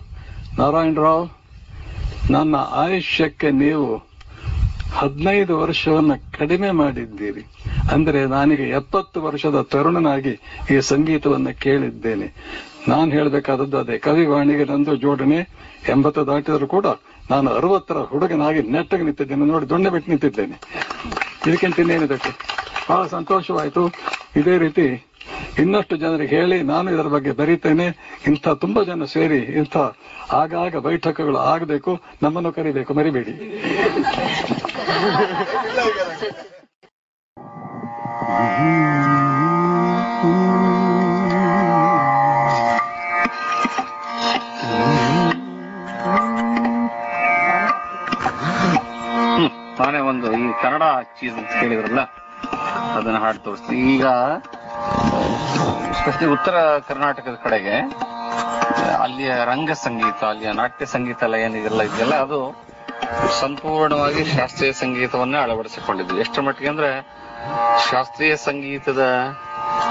ನಾರಾಯಣ ರಾವ್ ನನ್ನ ಆಯುಷ್ಯಕ್ಕೆ ನೀವು ಹದಿನೈದು ವರ್ಷವನ್ನ ಕಡಿಮೆ ಮಾಡಿದ್ದೀರಿ. ಅಂದ್ರೆ ನಾನೀಗ ಎಪ್ಪತ್ತು ವರ್ಷದ ತರುಣನಾಗಿ ಈ ಸಂಗೀತವನ್ನು ಕೇಳಿದ್ದೇನೆ. ನಾನು ಹೇಳಬೇಕಾದದ್ದು ಅದೇ, ಕವಿವಾಣಿಗೆ ನಂದು ಜೋಡಣೆ, ಎಂಬತ್ತು ದಾಟಿದರೂ ಕೂಡ ನಾನು ಅರವತ್ತರ ಹುಡುಗನಾಗಿ ನೆಟ್ಟಗೆ ನಿಂತಿದ್ದೇನೆ, ನೋಡಿ ದೊಣ್ಣೆ ಬಿಟ್ಟು ನಿಂತಿದ್ದೇನೆ. ಇದಕ್ಕಿಂತ ಇನ್ನೇನಿದಕ್ಕೆ ಬಹಳ ಸಂತೋಷವಾಯಿತು. ಇದೇ ರೀತಿ ಇನ್ನಷ್ಟು ಜನರಿಗೆ ಹೇಳಿ ನಾನು ಇದರ ಬಗ್ಗೆ ಬರೀತೇನೆ. ಇಂಥ ತುಂಬಾ ಜನ ಸೇರಿ ಇಂಥ ಆಗಾಗ ಬೈಠಕಗಳು ಆಗಬೇಕು, ನಮ್ಮನ್ನು ಕರಿಬೇಕು, ಮರಿಬೇಡಿ. ನಾನೇ ಒಂದು ಈ ಕನ್ನಡ ಚೀಸ್ ಅಂತ ಕೇಳಿದ್ರಲ್ಲ ಅದನ್ನ ಹಾಡು ತೋರಿಸ್ತೀನಿ. ಈಗ ಉತ್ತರ ಕರ್ನಾಟಕದ ಕಡೆಗೆ, ಅಲ್ಲಿಯ ರಂಗ ಸಂಗೀತ ಅಲ್ಲಿಯ ನಾಟ್ಯ ಸಂಗೀತ ಎಲ್ಲ ಏನಿದೆಲ್ಲ ಇದೆಯಲ್ಲ ಅದು ಸಂಪೂರ್ಣವಾಗಿ ಶಾಸ್ತ್ರೀಯ ಸಂಗೀತವನ್ನೇ ಅಳವಡಿಸಿಕೊಂಡಿದ್ವಿ. ಎಷ್ಟು ಮಟ್ಟಿಗೆ ಅಂದ್ರೆ ಶಾಸ್ತ್ರೀಯ ಸಂಗೀತದ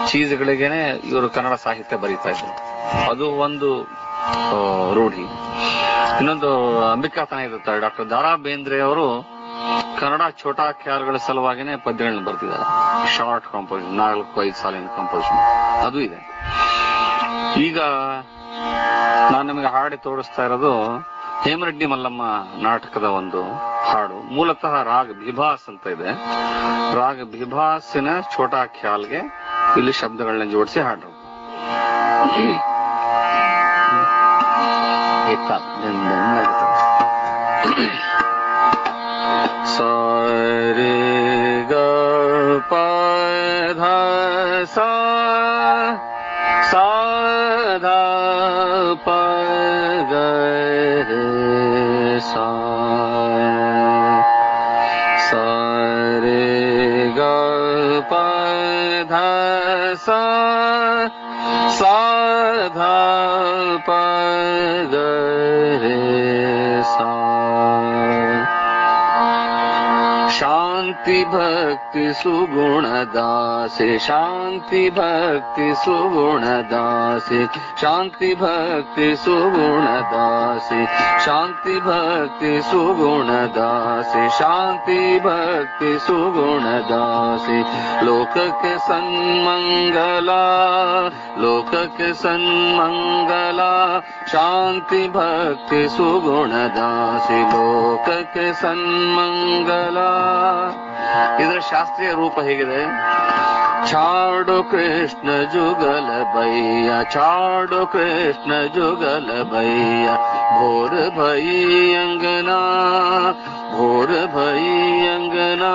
ಚೀಸ್ಗಳಿಗೇನೆ ಇವರು ಕನ್ನಡ ಸಾಹಿತ್ಯ ಬರೀತಾ ಇದ್ರು ಅದು ಒಂದು ರೂಢಿ. ಇನ್ನೊಂದು ಅಂಬಿಕಾ ಅಂಬಿಕಾತನ ಇರುತ್ತಾರೆ, ಡಾಕ್ಟರ್ ದಾರಾ ಬೇಂದ್ರೆ ಅವರು ಕನ್ನಡ ಛೋಟಾ ಖ್ಯಾರ್ಗಳ ಸಲುವಾಗಿನೇ ಪದ್ಯಗಳನ್ನ ಬರ್ತಿದ್ದಾರೆ. ಶಾರ್ಟ್ ಕಾಂಪೋಸಿಷನ್ ನಾಲ್ಕು, ಐದು ಸಾಲಿನ ಕಾಂಪೋಸಿಷನ್ ಅದು ಇದೆ. ಈಗ ನಾನು ನಿಮಗೆ ಹಾಡಿ ತೋರಿಸ್ತಾ ಇರೋದು ಹೇಮರೆಡ್ಡಿ ಮಲ್ಲಮ್ಮ ನಾಟಕದ ಒಂದು ಹಾಡು. ಮೂಲತಃ ರಾಗ ಬಿಭಾಸ್ ಅಂತ ಇದೆ. ರಾಗ ಬಿಭಾಸಿನ ಛೋಟಾ ಖ್ಯಾಲ್ಗೆ ಇಲ್ಲಿ ಶಬ್ದಗಳನ್ನ ಜೋಡಿಸಿ ಹಾಡು ಸಾರಿ ಗ ಪ ಸಾ ಸ ಸ साधरे रे सा। शान्ति भक्ति सुगुणदासे शान्ति भक्ति सुगुणदासे शान्ति भक्ति सुगुणदासे शान्ति भक्ति सुगुणदासे शान्ति भक्ति सुगुणदासे लोकक सन्मङ्गला लोकक सन्मङ्गला शान्ति भक्ति सुगुणदासे लोकक सन्मङ्गला। ಇದರ ಶಾಸ್ತ್ರೀಯ ರೂಪ ಹೇಗಿದೆ ಚಾಡು ಕೃಷ್ಣ ಜುಗಲ ಬಯ್ಯ ಚಾಡು ಕೃಷ್ಣ ಜುಗಲ ಬಯ್ಯ ಭೋರ ಭೈ ಅಂಗನಾ ಭೋರ ಭೈ ಅಂಗನಾ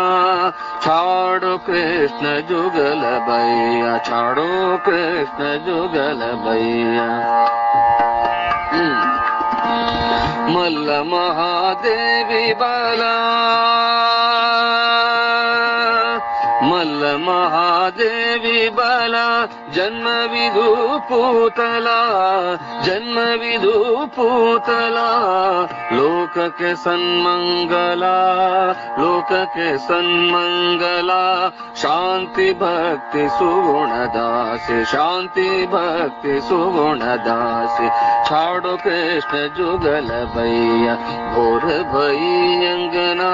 ಚಾಡು ಕೃಷ್ಣ ಜುಗಲ ಬಯ್ಯ ಚಾಡು ಕೃಷ್ಣ ಜುಗಲ ಬಯ್ಯ ಹ್ಮ್ ಮಲ್ಲ ಮಹಾದೇವಿ ಬಲ ಮಲ್ಲ ಮಹಾದೇವಿ ಬಲ ಜನ್ಮವಿದು ಪೂತಲ ಜನ್ಮವಿದು ಪೂತಲ ಲೋಕಕ್ಕೆ ಸನ್ಮಂಗಲ ಲೋಕಕ್ಕೆ ಸನ್ಮಂಗಲ ಶಾಂತಿ ಭಕ್ತಿ ಸುಗುಣದಾಸಿ ಶಾಂತಿ ಭಕ್ತಿ ಸುಗುಣದಾಸಿ छाड़ो कृष्ण जुगल भैया भोर भई अंगना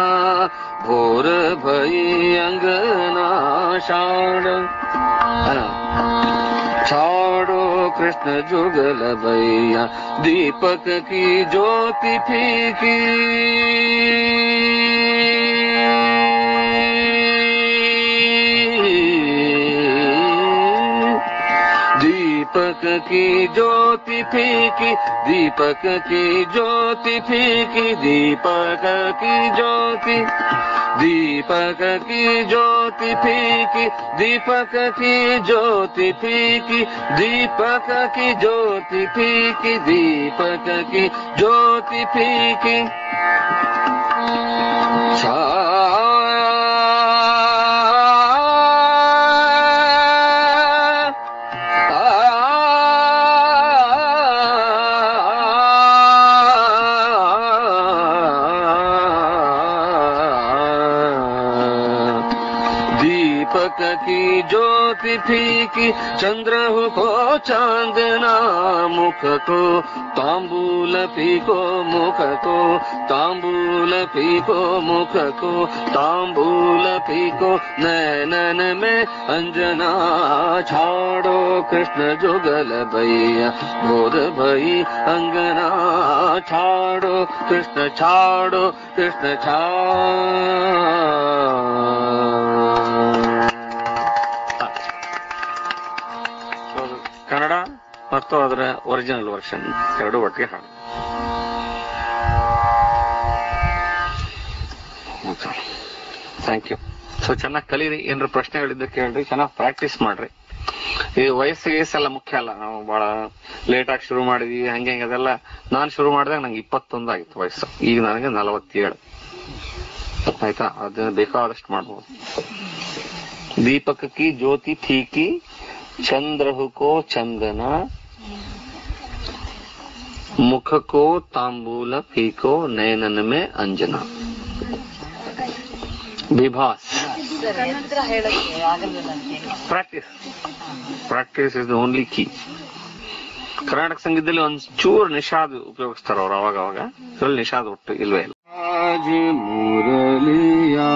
भोर भई अंगना शाड़ छाड़ो कृष्ण जुगल भैया दीपक की ज्योति फीकी दीपक की ज्योति फीकी दीपक की ज्योति फीकी दीपक की ज्योति दीपक की ज्योति फीकी दीपक की ज्योति फीकी दीपक की ज्योति फीकी दीपक की ज्योति फीकी ज्योति फीकी चंद्र को मुख को तांबूल पीको मुख को तांबूल पीको मुख को तांबूल पीको नैनन में अंजना छाड़ो कृष्ण जुगल भैया भोर भई अंगना छाड़ो कृष्ण छाड़ो कृष्ण ಮತ್ತು ಅದರ ಒರಿಜಿನಲ್ ವರ್ಷನ್ ಎರಡು ಒಟ್ಟಿಗೆ ಹಾಡು. ಥ್ಯಾಂಕ್ ಯು ಸೊ ಚೆನ್ನಾಗಿ ಕಲೀರಿ ಏನಾರ ಪ್ರಶ್ನೆಗಳಿದ್ದ ಕೇಳ್ರಿ, ಚೆನ್ನಾಗಿ ಪ್ರಾಕ್ಟೀಸ್ ಮಾಡ್ರಿ. ಈ ವಯಸ್ಸು ಎಲ್ಲ ಮುಖ್ಯ ಅಲ್ಲ. ನಾವು ಬಹಳ ಲೇಟ್ ಆಗಿ ಶುರು ಮಾಡಿದ್ವಿ, ಹಂಗೆ ಹಂಗೆ ಅದೆಲ್ಲ. ನಾನ್ ಶುರು ಮಾಡಿದಾಗ ನಂಗೆ ಇಪ್ಪತ್ತೊಂದು ಆಗಿತ್ತು ವಯಸ್ಸು. ಈಗ ನನಗೆ ನಲವತ್ತೇಳು. ಆಯ್ತಾ? ಅದನ್ನ ಬೇಕಾದಷ್ಟು ಮಾಡ್ಬೋದು. ದೀಪಕ ಜ್ಯೋತಿ ಠೀಕಿ ಚಂದ್ರ ಹುಕೋ ಚಂದನ ಮುಖ ಕೋ ತಾಂಬೂಲ ಫೀಕೋ ನಯನನ ಮೇ ಅಂಜನ ವಿಭಾಸ್ ಹತ್ರ ಹೇಳಕ್ಕೆ ಆಗಲ್ವಲ್ಲ ಅಂತ ಹೇಳಿ practice practice is the only key Karnataka ಸಂಗೀತದಲ್ಲಿ ಒಂದ್ ಚೂರು ನಿಷಾದ್ ಉಪಯೋಗಿಸ್ತಾರ ಅವ್ರು ಅವಾಗ ಅವಾಗ ಇದ್ರಲ್ಲಿ ನಿಷಾದ್ ಒಟ್ಟು ಇಲ್ವೇ ಇಲ್ಲ ಆಜ್ ಮುರಳಿಯಾ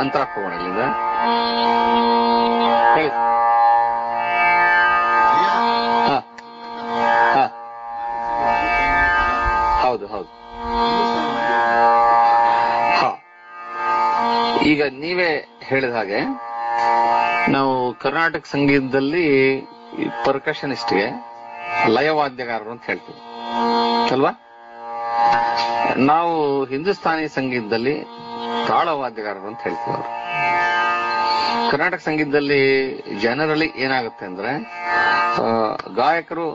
ಈಗ ಹಾಕೋಣ ಇಲ್ಲಿಂದ. ಹೇಳಿ. ಹೌದು ಹೌದು. ಈಗ ನೀವೇ ಹೇಳಿದ ಹಾಗೆ ನಾವು ಕರ್ನಾಟಕ ಸಂಗೀತದಲ್ಲಿ ಪರ್ಕಷನಿಸ್ಟ್ಗೆ ಲಯವಾದ್ಯಗಾರರು ಅಂತ ಹೇಳ್ತೀವಿ. ಅಲ್ವಾ? ನಾವು ಹಿಂದೂಸ್ತಾನಿ ಸಂಗೀತದಲ್ಲಿ ತಾಳವಾದ್ಯಗಾರರು ಅಂತ ಹೇಳ್ತೀವಿ ಕರ್ನಾಟಕ ಸಂಗೀತದಲ್ಲಿ ಜನರಲಿ ಏನಾಗುತ್ತೆ ಅಂದ್ರೆ ಗಾಯಕರು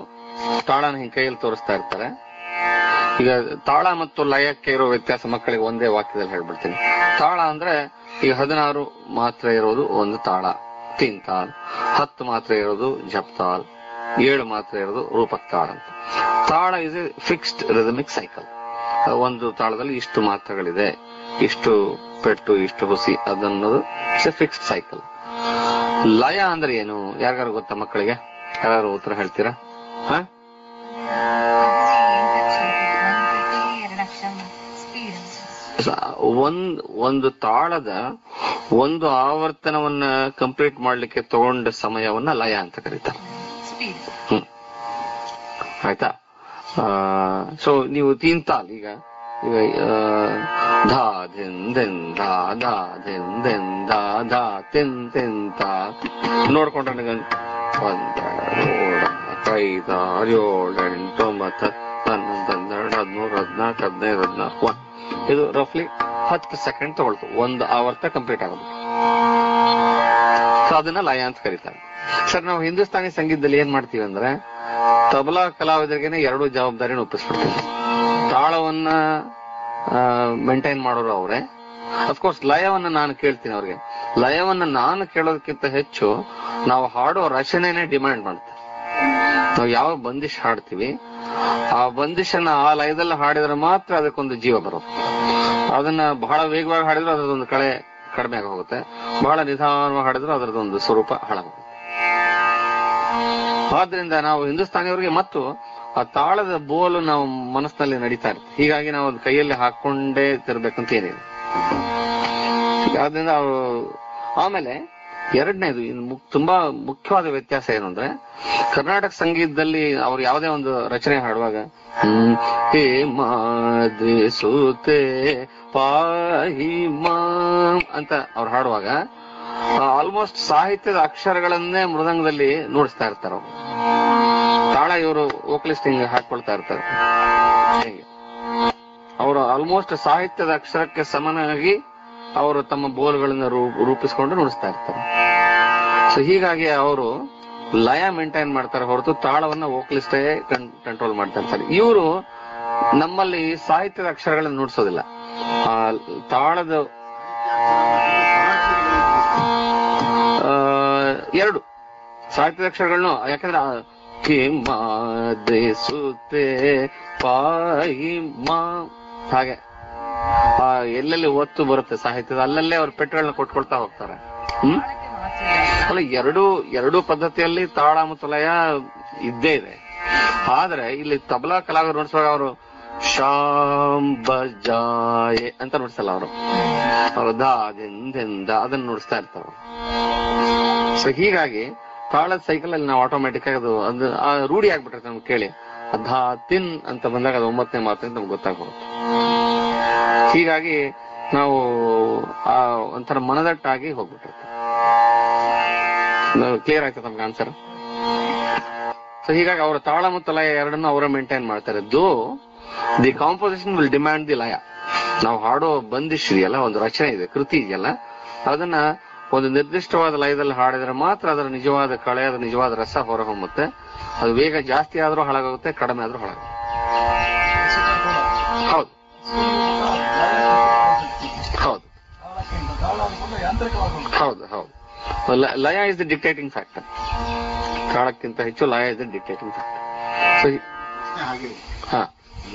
ತಾಳನ ಹಿಂಗ್ ಕೈಯಲ್ಲಿ ತೋರಿಸ್ತಾ ಇರ್ತಾರೆ. ಈಗ ತಾಳ ಮತ್ತು ಲಯಕ್ಕೆ ಇರೋ ವ್ಯತ್ಯಾಸ ಮಕ್ಕಳಿಗೆ ಒಂದೇ ವಾಕ್ಯದಲ್ಲಿ ಹೇಳ್ಬಿಡ್ತೀನಿ. ತಾಳ ಅಂದ್ರೆ ಈಗ ಹದಿನಾರು ಮಾತ್ರ ಇರೋದು ಒಂದು ತಾಳ. ತೀನ್ ತಾಲ್ ಹತ್ತು ಮಾತ್ರ ಇರೋದು ಜಪ್ತಾಲ್. ಏಳು ಮಾತ್ರ ಇರೋದು ರೂಪಕ್ ತಾಳ ಅಂತ. ತಾಳ is a fixed rhythmic cycle ಒಂದು ತಾಳದಲ್ಲಿ ಇಷ್ಟು ಮಾತ್ರಗಳಿದೆ. ಇಷ್ಟು ಪೆಟ್ಟು, ಇಷ್ಟು ಹುಸಿ, ಅದನ್ನೋದು ಫಿಕ್ಸ್ಡ್ ಸೈಕಲ್ ಲಯ ಅಂದ್ರೆ ಏನು? ಯಾರಿಗಾರು ಗೊತ್ತಾ ಮಕ್ಕಳಿಗೆ? ಯಾರು ಉತ್ತರ ಹೇಳ್ತೀರಾ? ಹಾ? ಒಂದ್, ಒಂದು ತಾಳದ ಒಂದು ಆವರ್ತನವನ್ನ ಕಂಪ್ಲೀಟ್ ಮಾಡ್ಲಿಕ್ಕೆ ತಗೊಂಡ ಸಮಯವನ್ನ ಲಯ ಅಂತ ಕರೀತಾರೆ. ಆಯ್ತಾ? ಸೊ ನೀವು ತೀನ್ ತಾಲ್ ಈಗ. ಈಗ ಆ, ಧಾ ಧಿನ್ ಧಿನ್ ಧಾ ಧಾ ಧಿನ್ ಧಿನ್ ಧಾ ಧಾ ತಿನ್ ತಿನ್ ತಾ. ನೋಡ್ಕೊಂಡ್ರೆ ನನಗೆ ಒಂದ್ ಎರಡು ನಾಲ್ಕು ಐದು ಏಳು ಎಂಟು ಒಂಬತ್ತು ಹನ್ನೊಂದು ಹನ್ನೆರಡು ಹದಿಮೂರು ಹದಿನಾಲ್ಕು ಹದಿನೈದು ಹದಿನಾಲ್ಕು ಇದು ರಫ್ಲಿ ಹತ್ತು ಸೆಕೆಂಡ್ ತಗೊಳ್ತು. ಒಂದು ಆವರ್ತ ಕಂಪ್ಲೀಟ್ ಆಗೋದು. ಸೊ ಅದನ್ನ ಲಯ ಅಂತ ಕರೀತಾರೆ. ಸರ್ ನಾವು ಹಿಂದೂಸ್ತಾನಿ ಸಂಗೀತದಲ್ಲಿ ಏನ್ ಮಾಡ್ತೀವಿ ಅಂದ್ರೆ ತಬಲಾ ಕಲಾವಿದರಿಗೆನೆ ಎರಡು ಜವಾಬ್ದಾರಿನ ಒಪ್ಪಿಸ್ಬಿಡ್ತೀವಿ. ತಾಳವನ್ನ ಮೇಂಟೈನ್ ಮಾಡೋರು ಅವ್ರೆ. ಅಫ್ಕೋರ್ಸ್ ಲಯವನ್ನ ನಾನು ಕೇಳ್ತೀನಿ ಅವ್ರಿಗೆ. ಲಯವನ್ನ ನಾನು ಕೇಳೋದಕ್ಕಿಂತ ಹೆಚ್ಚು ನಾವು ಹಾಡೋ ರಚನೆನೆ ಡಿಮ್ಯಾಂಡ್ ಮಾಡುತ್ತೆ. ನಾವು ಯಾವ ಬಂದಿಶ್ ಹಾಡ್ತೀವಿ, ಆ ಬಂದಿಶನ್ನ ಆ ಲಯದಲ್ಲಿ ಹಾಡಿದ್ರೆ ಮಾತ್ರ ಅದಕ್ಕೊಂದು ಜೀವ ಬರುತ್ತೆ. ಅದನ್ನ ಬಹಳ ವೇಗವಾಗಿ ಹಾಡಿದ್ರೆ ಅದರದೊಂದು ಕಳೆ ಕಡಿಮೆ ಆಗಿ ಹೋಗುತ್ತೆ ಬಹಳ ನಿಧಾನವಾಗಿ ಹಾಡಿದ್ರೆ ಅದರದೊಂದು ಸ್ವರೂಪ ಹಾಳಾಗುತ್ತೆ. ಆದ್ರಿಂದ ನಾವು ಹಿಂದೂಸ್ತಾನಿಯವರಿಗೆ ಮತ್ತು ಆ ತಾಳದ ಬೋಲು ನಾವು ಮನಸ್ಸಿನಲ್ಲಿ ನಡೀತಾ ಹೀಗಾಗಿ ನಾವು ಅದು ಕೈಯಲ್ಲಿ ಹಾಕೊಂಡೇ ತಿರ್ಬೇಕಂತ ಏನಿಲ್ಲ. ಆದ್ರಿಂದ ಅವರು ಆಮೇಲೆ ಎರಡನೇದು ತುಂಬಾ ಮುಖ್ಯವಾದ ವ್ಯತ್ಯಾಸ ಏನು ಅಂದ್ರೆ, ಕರ್ನಾಟಕ ಸಂಗೀತದಲ್ಲಿ ಅವ್ರು ಯಾವುದೇ ಒಂದು ರಚನೆ ಹಾಡುವಾಗ ಹೇ ಸೂತೆ ಪಾಹಿ ಅಂತ ಅವ್ರು ಹಾಡುವಾಗ ಆಲ್ಮೋಸ್ಟ್ ಸಾಹಿತ್ಯದ ಅಕ್ಷರಗಳನ್ನೇ ಮೃದಂಗದಲ್ಲಿ ನುಡಿಸ್ತಾ ಇರ್ತಾರ ಅವ್ರು. ತಾಳ ಇವರು ವೋಕಲಿಸ್ಟ್ ಹಿಂಗ್ ಹಾಕೊಳ್ತಾ ಇರ್ತಾರೆ. ಅವರು ಆಲ್ಮೋಸ್ಟ್ ಸಾಹಿತ್ಯದ ಅಕ್ಷರಕ್ಕೆ ಸಮನಾಗಿ ಅವರು ತಮ್ಮ ಬೋಲ್ಗಳನ್ನ ರೂಪಿಸಿಕೊಂಡು ನುಡಿಸ್ತಾ ಇರ್ತಾರೆ. ಸೊ ಹೀಗಾಗಿ ಅವರು ಲಯ ಮೇಂಟೈನ್ ಮಾಡ್ತಾರೆ ಹೊರತು ತಾಳವನ್ನ ವೋಕಲಿಸ್ಟೇ ಕಂಟ್ರೋಲ್ ಮಾಡ್ತಾ ಇರ್ತಾರೆ. ಇವರು ನಮ್ಮಲ್ಲಿ ಸಾಹಿತ್ಯದ ಅಕ್ಷರಗಳನ್ನ ನುಡಿಸೋದಿಲ್ಲ. ಆ, ತಾಳದ ಎರಡು. ಸಾಹಿತ್ಯದ ಅಕ್ಷರಗಳನ್ನು ಯಾಕಂದ್ರೆ ಕಿಮಾದಿಸುತ್ತೆ ಪಾಯಿ ಮಾ ಹಾಗೆ. ಆ, ಎಲ್ಲೆಲ್ಲಿ ಒತ್ತು ಬರುತ್ತೆ ಸಾಹಿತ್ಯದ, ಅಲ್ಲಲ್ಲೇ ಅವ್ರ ಪೆಟ್ಟುಗಳನ್ನ ಕೊಟ್ಕೊಳ್ತಾ ಹೋಗ್ತಾರೆ. ಹ್ಮ್? ಅಲ್ಲ, ಎರಡು ಎರಡು ಪದ್ಧತಿಯಲ್ಲಿ ತಾಳ ಮತ್ತು ಲಯ ಇದ್ದೇ ಇದೆ. ಆದ್ರೆ, ಇಲ್ಲಿ ತಬಲಾ ಕಲಾವಿದರು ನೋಡಿಸುವಾಗ ಅವರು ಶಾಂ ಬಜಾಯೆ ಅಂತ ನೋಡ್ಸಲ್ಲ ಅವರು. ಅವರು ಅದನ್ನ ನುಡಿಸ್ತಾ ಇರ್ತಾರ ಸೊ ಹೀಗಾಗಿ ತಾಳದ ಸೈಕಲ್ ಅಲ್ಲಿ ನಾವು ಆಟೋಮೆಟಿಕ್ ಆಗಿ ಅದು ಅದು ರೂಢಿ ಆಗ್ಬಿಟ್ಟಿರುತ್ತೆ ನಮ್ಗೆ ಕೇಳಿ. ಅಧಾ ತಿನ್ ಅಂತ ಬಂದಾಗ ಅದು ಒಂಬತ್ತನೇ ಮಾತು ಅಂತ ನಮ್ಗೆ ಗೊತ್ತಾಗ್ಬಿಡುತ್ತೆ. ಹೀಗಾಗಿ ನಾವು ಆ ಒಂಥರ ಮನದಟ್ಟಾಗಿ ಹೋಗ್ಬಿಟ್ಟಿರ್ತೀವಿ ಕ್ಲಿಯರ್ ಆಗ್ತದೆ ನಮ್ಗೆ ಆನ್ಸರ್ ಸೊ ಹೀಗಾಗಿ ಅವರ ತಾಳ ಮತ್ತು ಲಯ ಎರಡನ್ನೂ ಅವರೇ ಮೇಂಟೈನ್ ಮಾಡ್ತಾರೆ. Though the composition will demand the ಲಯ ನಾವು ಹಾಡೋ ಬಂದಿಶ್ ಇದೆಯಲ್ಲ ಒಂದು ರಚನೆ ಇದೆ, ಕೃತಿ ಇದೆಯಲ್ಲ ಅದನ್ನ ಒಂದು ನಿರ್ದಿಷ್ಟವಾದ ಲಯದಲ್ಲಿ ಹಾಡಿದ್ರೆ ಮಾತ್ರ ಅದರ ನಿಜವಾದ ಕಳೆ, ಅದರ ನಿಜವಾದ ರಸ ಹೊರಹೊಮ್ಮುತ್ತೆ. ಅದು ವೇಗ ಜಾಸ್ತಿ ಆದ್ರೂ ಹಾಳಾಗುತ್ತೆ, ಕಡಿಮೆ ಆದ್ರೂ ಹಾಳಾಗುತ್ತೆ. ಹೌದು. ಹೌದು. ಹೌದು ಹೌದು. ಲಯ ಇಸ್ ದ ಡಿಕ್ಟೇಟಿಂಗ್ ಫ್ಯಾಕ್ಟರ್ ತಾಳಕ್ಕಿಂತ ಹೆಚ್ಚು ಲಯ ಇಸ್ ದ ಡಿಕ್ಟೇಟಿಂಗ್ ಫ್ಯಾಕ್ಟರ್ ಸರಿ ಹಾ.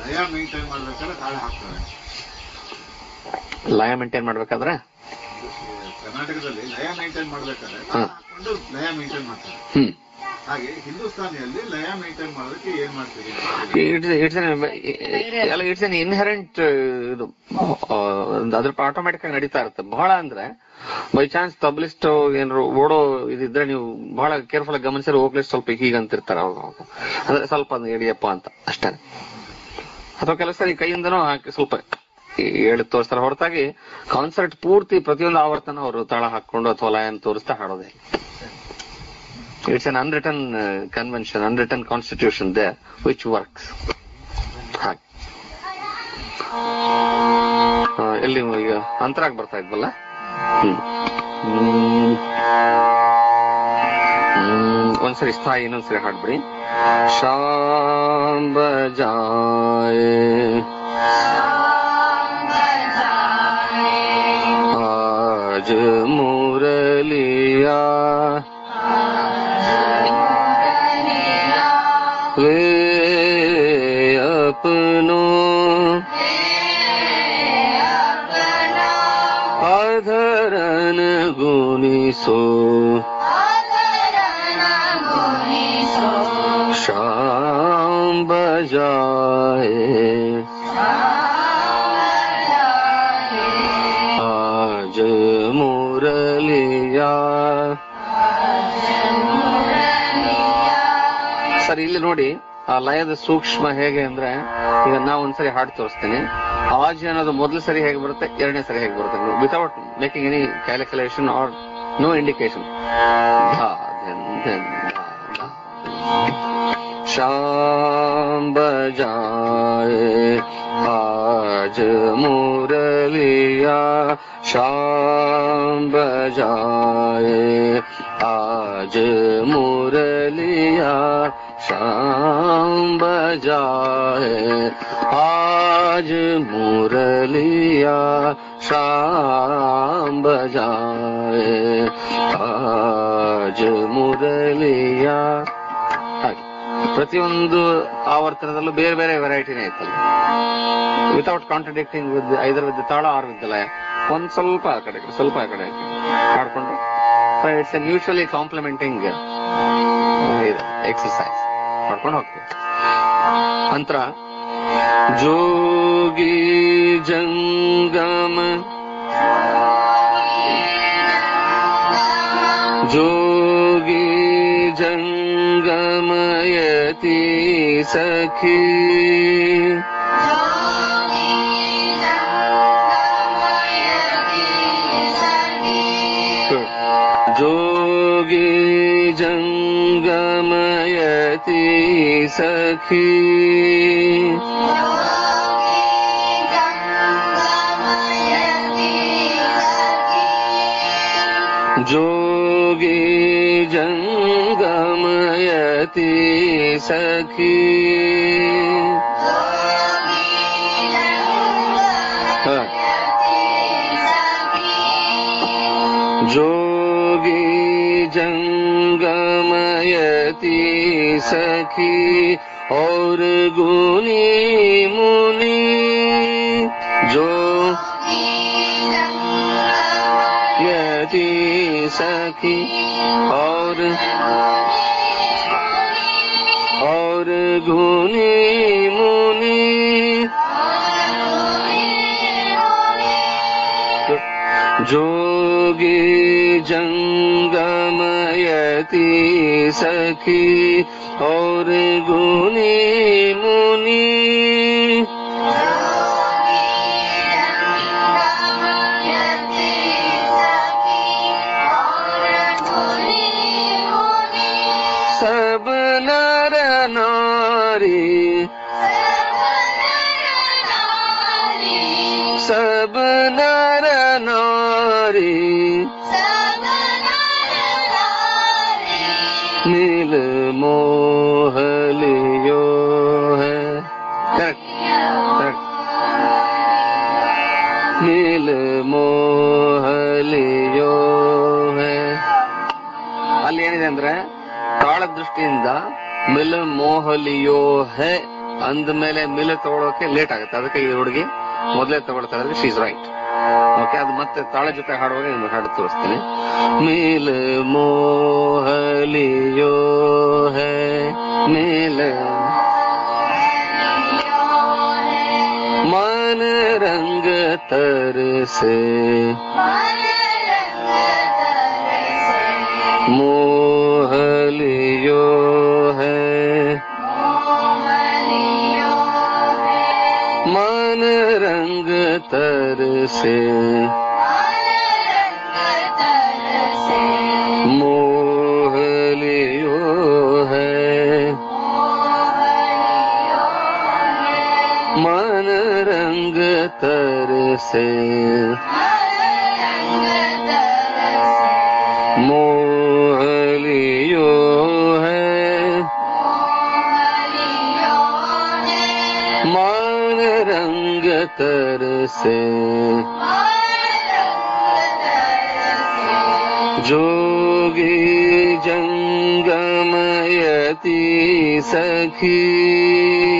ಲಯ ಮೇಂಟೈನ್ ಮಾಡ್ಬೇಕಾದ್ರೆ ತಾಳ ಹಾಕ್ತಾರೆ. ಲಯ ಮೇಂಟೈನ್ ಮಾಡ್ಬೇಕಾದ್ರೆ? ಕರ್ನಾಟಕದಲ್ಲಿ ಲಯ ಮೇಂಟೈನ್ ಮಾಡ್ಬೇಕಾದ್ರೆ. ಹಾಕೊಂಡು ಲಯ ಮೇಂಟೈನ್ ಮಾಡ್ತಾರೆ. ಹಾಗೆ ಹಿಂದೂಸ್ತಾನಿಯಲ್ಲಿ ಲಯ ಮೇಂಟೈನ್ ಮಾಡೋದಕ್ಕೆ ಏನ್ ಮಾಡ್ತೀರಿ? ಇಟ್ಸ್ ಎನ್ ಇನ್ಹೆರೆಂಟ್ ಇದು ಅದ್ರ ಆಟೋಮೆಟಿಕ್ ಆಗಿ ನಡೀತಾ ಇರುತ್ತೆ. ಬಹಳ ಅಂದ್ರೆ ಬೈ ಚಾನ್ಸ್ ತಬ್ಲಿಸ್ಟ್ ಏನಾರು ಓಡೋ ಇದಿದ್ರೆ ನೀವು ಬಹಳ ಕೇರ್ಫುಲ್ ಆಗಿ ಗಮನಿಸಿದ್ರೆ ಹೋಗ್ಲಿಸ್ಟ್ ಸ್ವಲ್ಪ ಹೀಗಂತಿರ್ತಾರೆ ಅವಾಗ. ಅಂದ್ರೆ ಸ್ವಲ್ಪ ಅದು ಎಡಿಯಪ್ಪ ಅಂತ ಅಷ್ಟೇ. ಅಥವಾ ಕೆಲವು ಸರಿ ಕೈಯಿಂದನೂ ಸ್ವಲ್ಪ ಹೇಳಿ ತೋರಿಸ್ತಾರೆ. ಹೊರತಾಗಿ ಕಾನ್ಸರ್ಟ್ ಪೂರ್ತಿ ಪ್ರತಿಯೊಂದು ಆವರ್ತನ ಅವರು ತಳ ಹಾಕೊಂಡು ಅಥವಾ ಲಯನ್ ತೋರಿಸ್ತಾ ಹಾಡೋದೇ. It's an unwritten convention unwritten constitution they which works ಹಾಗೆ. ಎಲ್ಲಿ ಈಗ ಅಂತರಾಗ್ ಬರ್ತಾ ಇದ್ವಲ್ಲ. ಒಂದ್ಸರಿ ಸ್ಥಾಯಿ, ಇನ್ನೊಂದ್ಸರಿ ಹಾಡ್ಬಿಡಿ. शाम बजाए। आज मुरलिया। वे अपनों। अधरन गुनी सो। ಇಲ್ಲಿ ನೋಡಿ ಆ ಲಯದ ಸೂಕ್ಷ್ಮ ಹೇಗೆ ಅಂದ್ರೆ ಈಗ ನಾವು ಒಂದ್ಸರಿ ಹಾಡು ತೋರಿಸ್ತೀನಿ ಆವಾಜ್ ಅನ್ನೋದು ಮೊದಲ ಸರಿ ಹೇಗೆ ಬರುತ್ತೆ ಎರಡನೇ ಸರಿ ಹೇಗೆ ಬರುತ್ತೆ without making any calculation or no indication शाम बजाए आज मुरलिया शाम बजाए आज मुरलिया शाम बजाए आज मुरलिया शाम बजाए आज मुरलिया ಹಾಗೆ ಪ್ರತಿಯೊಂದು ಆವರ್ತನದಲ್ಲೂ ಬೇರೆ ಬೇರೆ ವೆರೈಟಿನೇ ಇತ್ತಲ್ಲ without contradicting with either with tala or with laya ಒಂದ್ ಸ್ವಲ್ಪ ಆ ಕಡೆ ಸ್ವಲ್ಪ ಆ ಕಡೆ ಮಾಡ್ಕೊಂಡು it's a mutually complementing exercise ಮಾಡ್ಕೊಂಡು ಹೋಗ್ತೀವಿ ನಂತರ ಜೋಗಿ ಜಂಗಮ जोगी जङ्गमयति सखी सखी। जोगी जङ्गमयति सखी। जोगी जङ्गमयति सखी और गुनी मुनि जो यति सखी और और गुनी मुनि जोगी जङ्गमयति सखी গুণী মুনি ದೃಷ್ಟಿಯಿಂದ ಮಿಲ್ ಮೋಹಲಿಯೋ ಹೆ ಅಂದ್ಮೇಲೆ ಮಿಲ್ ತಗೊಳೋಕೆ ಲೇಟ್ ಆಗುತ್ತೆ ಅದಕ್ಕೆ ಈ ಹುಡುಗಿ ಮೊದಲೇ ತಗೊಳ್ತಾ ಇದ್ರೆ ಶೀಸ್ ರೈಟ್ ಓಕೆ ಅದು ಮತ್ತೆ ತಾಳ ಜೊತೆ ಹಾಡುವಾಗ ಇನ್ನು ಹಾಡು ತೋರಿಸ್ತೀನಿ ಮಿಲ್ ಮೋಹಲಿಯೋ ಹೆ ಮಿಲ್ मन रंग तर से मोहलियो से। मोहलियो है। मन रंग तर से। से। जोगी जङ्गमयति सखी।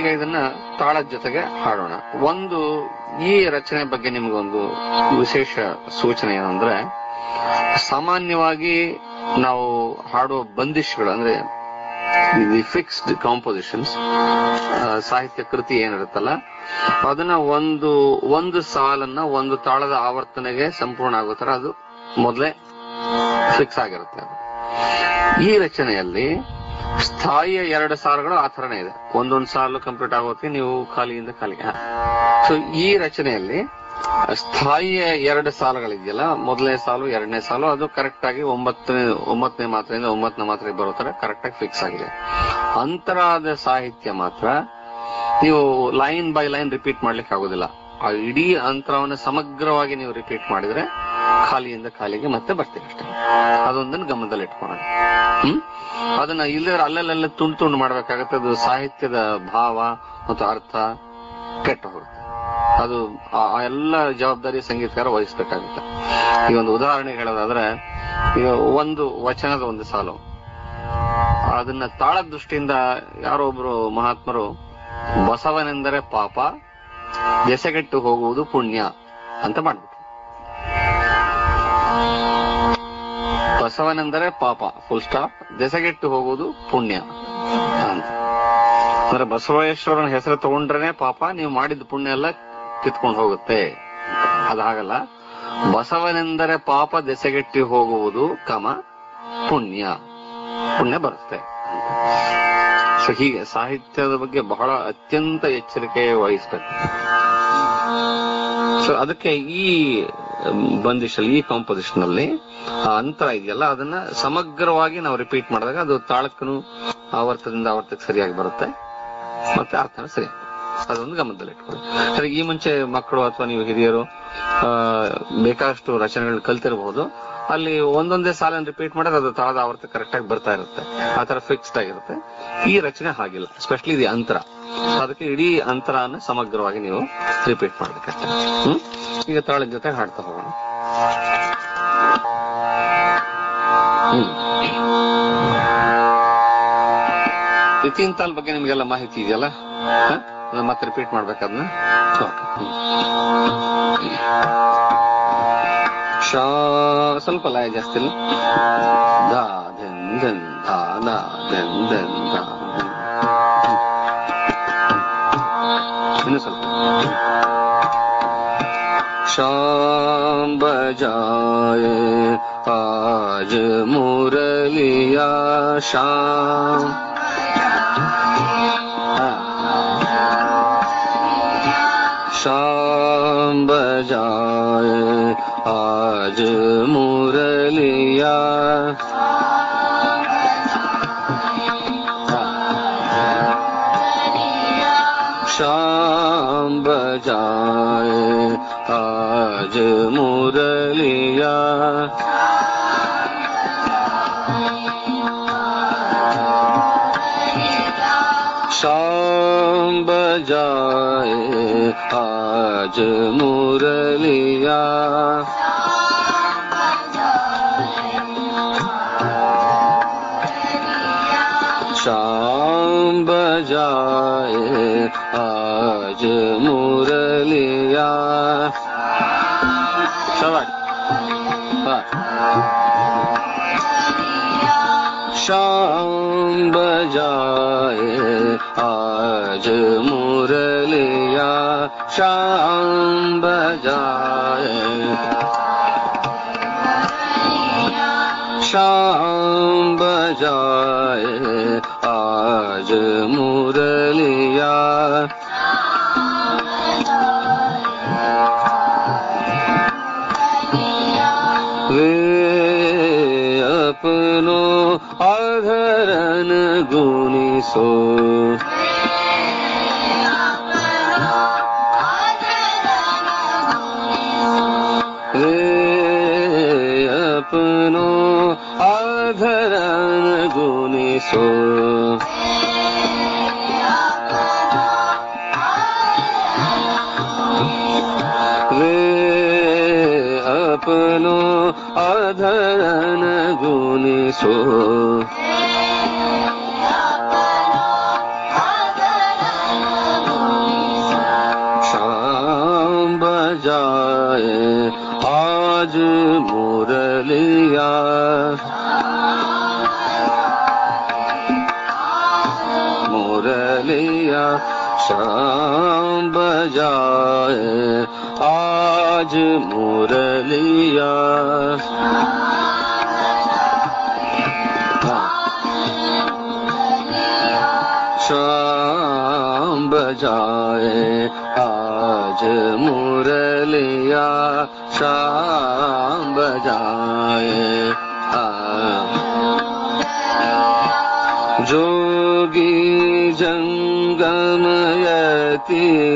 ಈಗ ಇದನ್ನ ತಾಳದ ಜೊತೆಗೆ ಹಾಡೋಣ. ಒಂದು ಈ ರಚನೆ ಬಗ್ಗೆ ನಿಮ್ಗೊಂದು ವಿಶೇಷ ಸೂಚನೆ ಏನಂದ್ರೆ, ಸಾಮಾನ್ಯವಾಗಿ ನಾವು ಹಾಡುವ ಬಂದಿಶ್ಗಳು ಅಂದ್ರೆ ದಿ ಫಿಕ್ಸ್ಡ್ ಕಾಂಪೋಸಿಷನ್ಸ್ ಸಾಹಿತ್ಯ ಕೃತಿ ಏನಿರುತ್ತಲ್ಲ, ಅದನ್ನ ಒಂದು ಒಂದು ಸಾಲನ್ನ ಒಂದು ತಾಳದ ಆವರ್ತನೆಗೆ ಸಂಪೂರ್ಣ ಆಗೋ ತರ ಅದು ಮೊದಲೇ ಫಿಕ್ಸ್ ಆಗಿರುತ್ತೆ ಈ ರಚನೆಯಲ್ಲಿ ಸ್ಥಾಯಿಯ ಎರಡು ಸಾಲುಗಳು ಆ ತರನೇ ಇದೆ. ಒಂದೊಂದು ಸಾಲು ಕಂಪ್ಲೀಟ್ ಆಗೋಕೆ ನೀವು ಖಾಲಿಯಿಂದ ಖಾಲಿಗೆ ಸೊ ಈ ರಚನೆಯಲ್ಲಿ ಸ್ಥಾಯಿಯ ಎರಡು ಸಾಲುಗಳಿದೆಯಲ್ಲ, ಮೊದಲನೇ ಸಾಲು, ಎರಡನೇ ಸಾಲು, ಅದು ಕರೆಕ್ಟ್ ಆಗಿ ಒಂಬತ್ತನೇ ಒಂಬತ್ತನೇ ಮಾತ್ರೆಯಿಂದ ಒಂಬತ್ತನೇ ಮಾತ್ರ ಬರೋ ತರ ಕರೆಕ್ಟ್ ಆಗಿ ಫಿಕ್ಸ್ ಆಗಿದೆ. ಅಂತರಾದ ಸಾಹಿತ್ಯ ಮಾತ್ರ ನೀವು ಲೈನ್ ಬೈ ಲೈನ್ ರಿಪೀಟ್ ಮಾಡ್ಲಿಕ್ಕೆ ಆಗೋದಿಲ್ಲ. ಆ ಇಡೀ ಅಂತರವನ್ನ ಸಮಗ್ರವಾಗಿ ನೀವು ರಿಪೀಟ್ ಮಾಡಿದ್ರೆ ಖಾಲಿಯಿಂದ ಖಾಲಿಗೆ ಮತ್ತೆ ಬರ್ತೀವಿ ಅಷ್ಟೇ. ಅದೊಂದನ್ನು ಗಮನದಲ್ಲಿ ಇಟ್ಕೊಳ್ಳೋಣ ಹ್ಮ್? ಅದನ್ನ ಇಲ್ಲದ್ರೆ ಅಲ್ಲಲ್ಲ ತುಂಡು ತುಂಡು ಮಾಡ್ಬೇಕಾಗತ್ತೆ. ಅದು ಸಾಹಿತ್ಯದ ಭಾವ ಮತ್ತು ಅರ್ಥ ಕೆಟ್ಟ ಹೋಗುತ್ತೆ. ಅದು ಆ ಎಲ್ಲ ಜವಾಬ್ದಾರಿ ಸಂಗೀತಕಾರ ವಹಿಸ್ಬೇಕಾಗುತ್ತೆ. ಈ ಒಂದು ಉದಾಹರಣೆ ಹೇಳೋದಾದ್ರೆ, ಈಗ ಒಂದು ವಚನದ ಒಂದು ಸಾಲು. ಅದನ್ನ ತಾಳದ ದೃಷ್ಟಿಯಿಂದ ಯಾರೋ ಒಬ್ರು ಮಹಾತ್ಮರು, ಬಸವನೆಂದರೆ ಪಾಪ ದೆಸೆಗೆಟ್ಟು ಹೋಗುವುದು ಪುಣ್ಯ ಅಂತ ಮಾಡ್ಬಿಟ್ರು ಬಸವನೆಂದರೆ ಪಾಪ ಫುಲ್ ಸ್ಟಾಪ್ ದೆಸೆಗೆಟ್ಟು ಹೋಗುವುದು ಪುಣ್ಯ ಅಂದ್ರೆ ಬಸವೇಶ್ವರನ ಹೆಸರು ತಗೊಂಡ್ರೇನೆ ಪಾಪ, ನೀವು ಮಾಡಿದ ಪುಣ್ಯ ಎಲ್ಲ ಕಿತ್ಕೊಂಡು ಹೋಗುತ್ತೆ. ಅದಾಗಲ್ಲ. ಬಸವನೆಂದರೆ ಪಾಪ, ದೆಸೆಗೆಟ್ಟಿ ಹೋಗುವುದು ಕಮ, ಪುಣ್ಯ. ಪುಣ್ಯ ಬರುತ್ತೆ. ಸೊ ಹೀಗೆ ಸಾಹಿತ್ಯದ ಬಗ್ಗೆ ಬಹಳ ಅತ್ಯಂತ ಎಚ್ಚರಿಕೆ ವಹಿಸ್ಬೇಕು. ಸೊ ಅದಕ್ಕೆ ಈ ಬಂದಿಶಲ್ಲಿ ಈ ಕಾಂಪೋಸಿಷನ್ ಅಲ್ಲಿ ಆ ಅಂತರ ಇದೆಯಲ್ಲ, ಅದನ್ನ ಸಮಗ್ರವಾಗಿ ನಾವು ರಿಪೀಟ್ ಮಾಡಿದಾಗ ಅದು ತಾಳಕ್ಕನು ಆವರ್ತದಿಂದ ಆವರ್ತಕ್ಕೆ ಸರಿಯಾಗಿ ಬರುತ್ತೆ. ಮತ್ತೆ ಅರ್ಥನ ಸರಿ. ಅದೊಂದು ಗಮನದಲ್ಲಿ ಇಟ್ಕೊಳ್ಳಿ ಸರಿ ಈ ಮುಂಚೆ ಮಕ್ಕಳು ಅಥವಾ ನೀವು ಹಿರಿಯರು ಬೇಕಾದಷ್ಟು ರಚನೆಗಳು ಕಲ್ತಿರಬಹುದು ಅಲ್ಲಿ ಒಂದೊಂದೇ ಸಾಲನ್ನು ರಿಪೀಟ್ ಮಾಡಿದ್ರೆ ಅದು ತಾಳದ ಆವರ್ತ ಕರೆಕ್ಟ್ ಆಗಿ ಬರ್ತಾ ಇರುತ್ತೆ. ಆ ತರ ಫಿಕ್ಸ್ಡ್ ಆಗಿರುತ್ತೆ. ಈ ರಚನೆ ಹಾಗಿಲ್ಲ ಸ್ಪೆಷಲಿ ಇದು ಅಂತರ ಅದಕ್ಕೆ ಇಡೀ ಅಂತರನ ಸಮಗ್ರವಾಗಿ ನೀವು ರಿಪೀಟ್ ಮಾಡ್ಬೇಕಷ್ಟೆ ಹ್ಮ್? ಈಗ ತಾಳದ ಜೊತೆ ಹಾಡ್ತಾ ಹೋಗೋಣ. ಹ್ಮ್. ಈ ತೀನ್ ತಾಲ್ ಬಗ್ಗೆ ನಿಮ್ಗೆಲ್ಲ ಮಾಹಿತಿ ಇದೆಯಲ್ಲ? ಮತ್ತೆ ರಿಪೀಟ್ ಮಾಡ್ಬೇಕದ್ನ ಶಾ ಸ್ವಲ್ಪ ಲಯ ಜಾಸ್ತಿ ಇಲ್ಲ ದಾ ದೆನ್ ದೆನ್ ದಾ ದಾ ದೆನ್ ದೆನ್ ದಾ ದೆನ್. ಇನ್ನು ಸ್ವಲ್ಪ शाम बजाए आज मुरलिया शाम शाम बजाए आज मुरलिया। शाम बजाए आज मुरलिया। शाम बजाए आज मुरलिया शाम बजाए आज मुरलिया शाबाश हाँ शाम बजाए आज मुरलिया शाम बजाए। शाम बजाए। आज मुरलिया। वे अपनो अधरन गुनी सो। गुनी सो वे अपनो अधरन गुनी शाम बजाए आज मुरलिया। शाम बजाए आज मुरलिया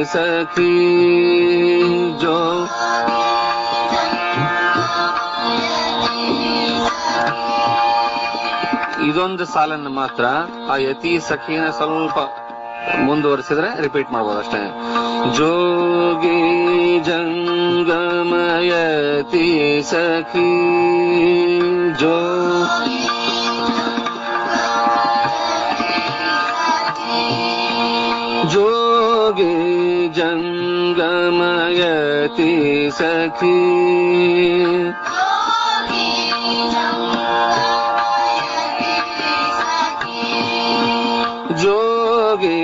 सखी जो ಇದೊಂದು ಸಾಲನ್ನು ಮಾತ್ರ ಆ ಯತಿ ಸಖಿನ ಸ್ವಲ್ಪ ಮುಂದುವರಿಸಿದ್ರೆ ರಿಪೀಟ್ ಮಾಡ್ಬೋದು ಅಷ್ಟೇ ಜೋಗಿ ಜಂಗಮಯತಿ ಸಖಿ ಜೋ जोगे जङ्गमयति सखी। जोगे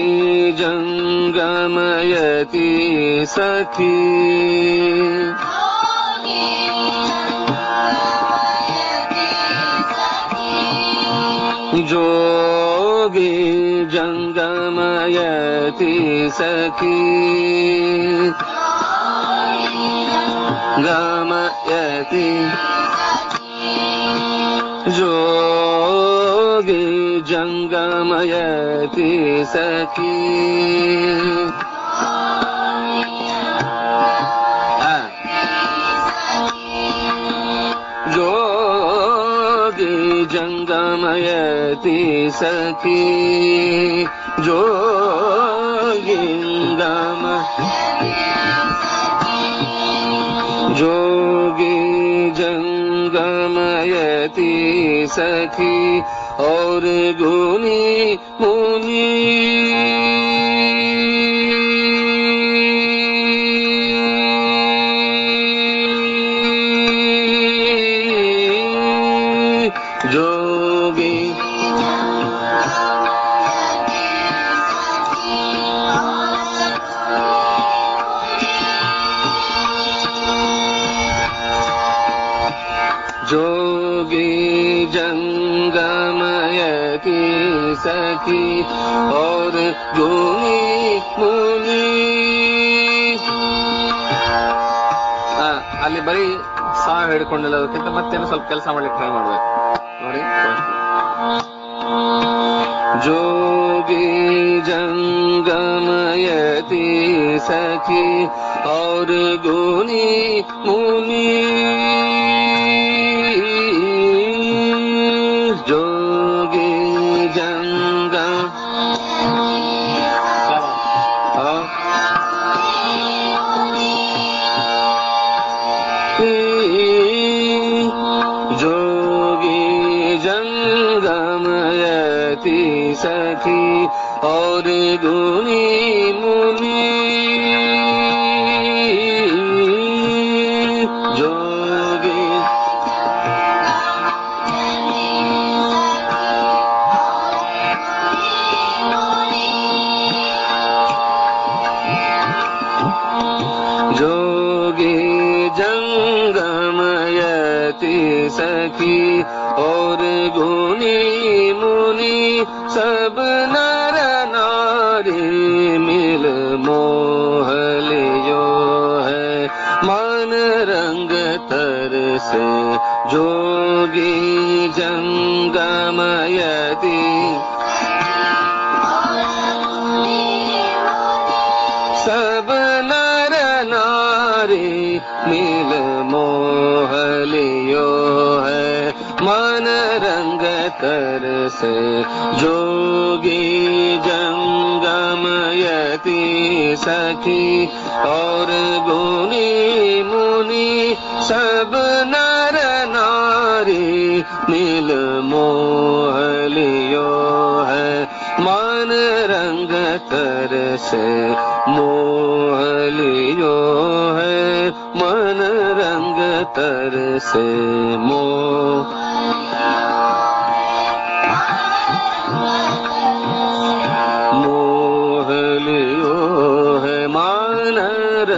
जङ्गमयति सखी। जोगे जङ्गमयति सखी। गमयति। जोगे जङ्गमयति सखी। ಆ. जोगी जङ्गमयति सखी। जोगिङ्गम सखी और गुनी मुनि सखी और गुनी मुनि ಆ, ಅಲ್ಲಿ ಬರೀ ಸಾ ಹಿಡ್ಕೊಂಡಿಲ್ಲದಕ್ಕಿಂತ ಮತ್ತೇನು ಸ್ವಲ್ಪ ಕೆಲಸ ಮಾಡ್ಲಿಕ್ಕೆ ಟ್ರೈ ಮಾಡ್ಬೇಕು ನೋಡಿ जोगी जङ्गमयति सखी और गुनी मुनि जोगी जङ्गमयति सखी और गुनी मुनि सखी और गुनी मुनी सब नर नारी मिल मोहलियो है। मन रंग तर से जोगी जंगमयती नारी मिल मोहलियो है। मन रंग कर से जोगी जंगमयति सखी और गुनी मुनि सब नर नारी नील मोहलियो है। मन रंग तर से मोहलियो तरसे मो मोहलो हेमानगर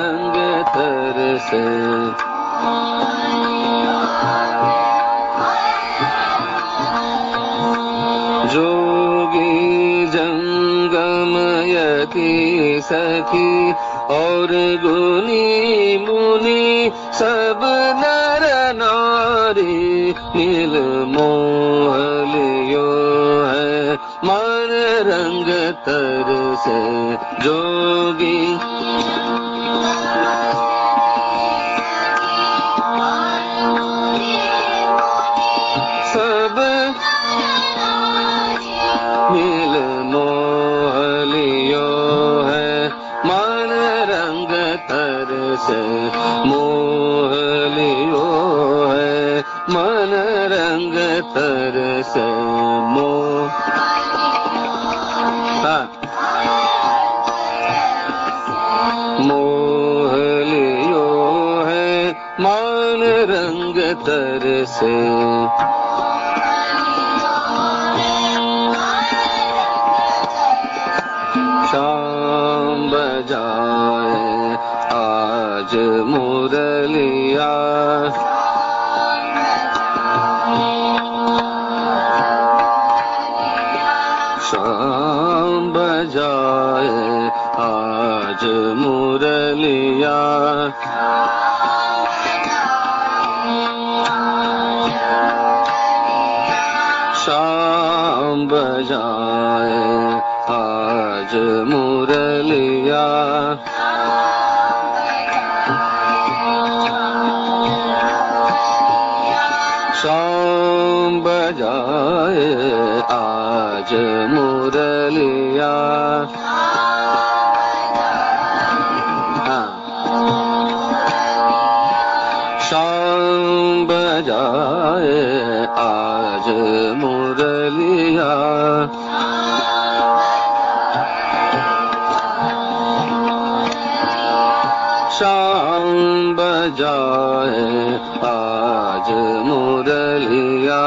जोगी जङ्गमयति सखी और गुनी मुनि सब नर नारी मिल मोहलियो है। मन रंग तर से जोगी सरस मो हाँ। मोहल यो है मान रंग तरस शाम बजाए आज मुरलिया। बजाए आज मुरलिया शाम बजाए आज मुरलिया शाम बजाए आज मुरलिया बजाए आज मुरलिया।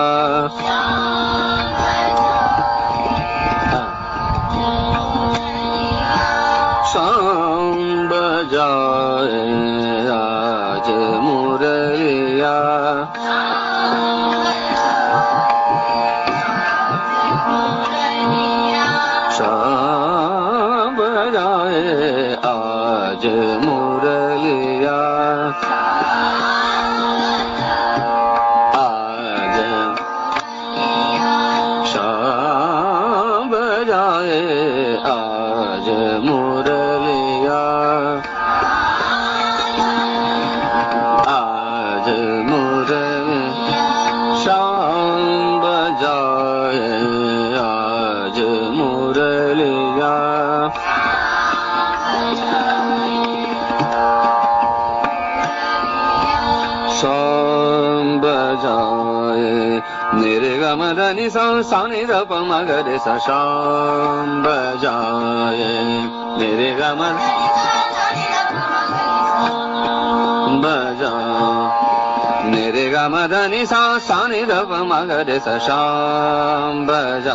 我的阿尼桑，桑尼达姆，我的阿尼桑，巴扎。我的阿尼桑，桑尼达姆，我的阿尼桑，巴扎。我的阿尼桑，桑尼达姆，我的阿尼桑，巴扎。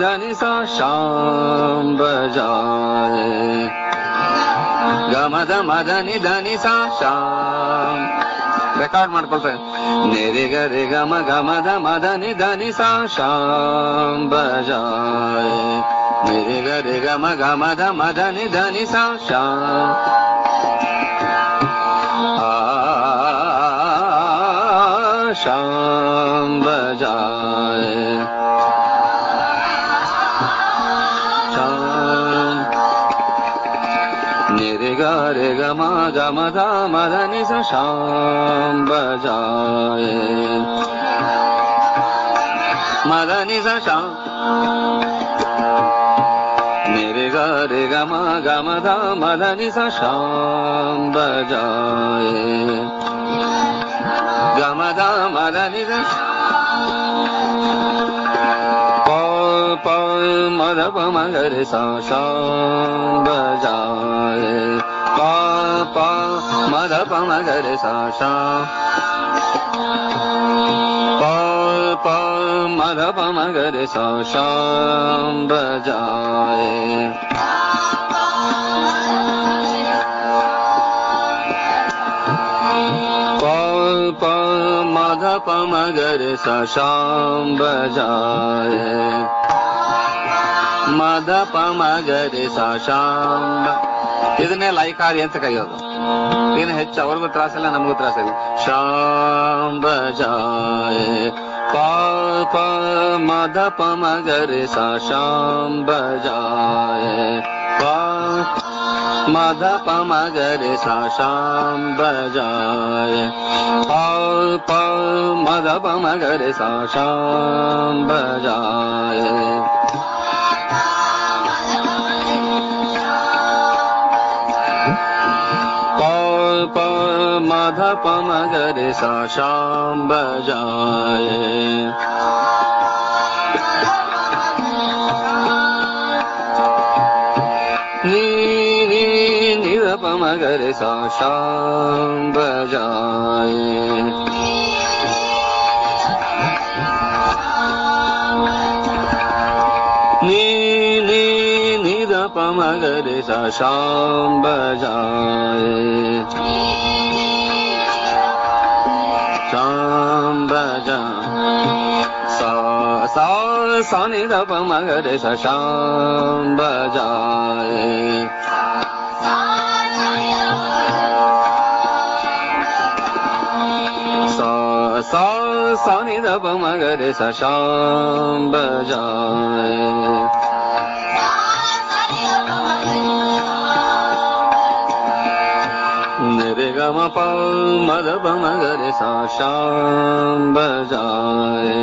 म ध नि ध नि सा शाम बजाए ಗ ಮ ದ ಮ ದ ನಿ ದ ನಿ ಸಾ ಶಾಮ್ ರೆಕಾರ್ಡ್ ಮಾಡ್ಕೊಳ್ತೇನೆ ನಿರೆ ಗ ರೆ ಗ ಮ ಗ ಮ ದ ಮ ದ ನಿ ದ ನಿ ಸಾ ಶಾಮ್ ಬಜಾಯ್ ನಿರೆ ಗ ರೆ ಗ ಮ ಗ ಮ ದ ಮ ದ ನಿ ದ ನಿ ಸಾ ಶಾಮ್ ಆ ಶಾಮ್ गमा गमदा मदनि सशाम बजाए मदनि सशाम मेरे गे गमा गमदा मदनि सशाम बजाए गमदा मदनि पौ पौ मदप मगर साशाम बजाए म ध प म ग रे सा शाम प प म ध प म ग रे सा शाम बजाए प प म ध प म ग रे सा शाम बजाए ಮ ದ ಪ ಮ ಗ ರೆ ಸ ಶಾಂ ಇದನ್ನೇ ಲೈಕಾರಿ ಅಂತ ಕರೆಯೋದು ಏನು ಹೆಚ್ಚು ಅವ್ರಿಗೂ ತ್ರಾಸಿಲ್ಲ ನಮಗೂ ತ್ರಾಸಿಲ್ಲ ಶಾಂ ಬಜಾಯ್ ಪ ಪ ಮ ದ ಪ ಮ ಗ ರೆ ಸ ಶಾಂ ಬಜಾಯ್ ಪ ಮ ದ ಪ ಮ ಗ ರೆ ಸ ध पगरे सा श्यां बजा नीनी निरपमगरे सा श्याजा नीली निरपमगरे सा Sampai jauh, sok-sok, sok ni terbang, 扎 गमप मदपमगर सा शाम बजाए।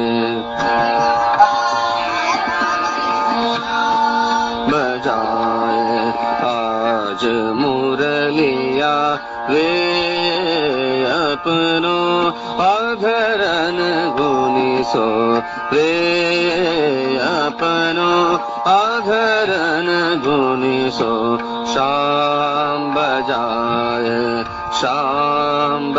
बजाए। आज मुरलिया वे अपनों अधरन गुनी सो वे अपनों अधरन गुनी सो शाम बजाए। शाम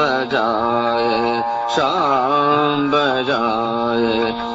बजाए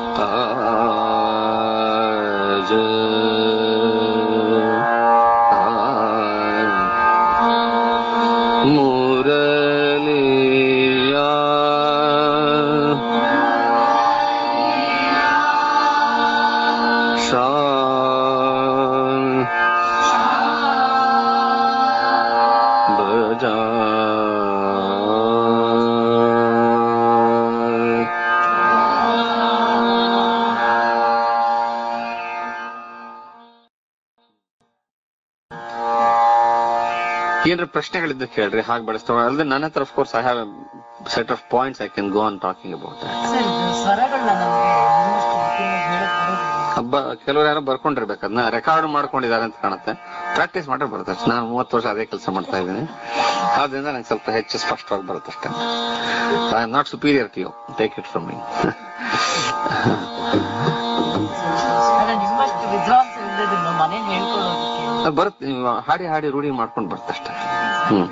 ಪ್ರಶ್ನೆಗಳಿದ್ದು ಕೇಳ್ರಿ ಹಾಗೆ ಬಳಸ್ತೇವೆ ಅಲ್ಲದೆ ನನ್ನ ಹತ್ರ course I have set of points I can go on talking about ಕೆಲವರು ಯಾರು ಬರ್ಕೊಂಡಿರ್ಬೇಕು. ಅದನ್ನ ರೆಕಾರ್ಡ್ ಮಾಡ್ಕೊಂಡಿದ್ದಾರೆ ಅಂತ ಕಾಣುತ್ತೆ. ಪ್ರಾಕ್ಟೀಸ್ ಮಾಡ್ರೆ ಬರುತ್ತೆ ಅಷ್ಟೇ. ನಾನು ಮೂವತ್ತು ವರ್ಷ ಅದೇ ಕೆಲಸ ಮಾಡ್ತಾ ಇದ್ದೀನಿ. ಆದ್ರಿಂದ ನಂಗೆ ಸ್ವಲ್ಪ ಹೆಚ್ಚು ಸ್ಪಷ್ಟವಾಗಿ ಬರುತ್ತೆ ಅಷ್ಟೇ. I am not superior to you take it from me ಬರುತ್ತೆ ನೀವು ಹಾಡಿ ಹಾಡಿ ರೂಢಿ ಮಾಡ್ಕೊಂಡು ಬರುತ್ತೆ 嗯。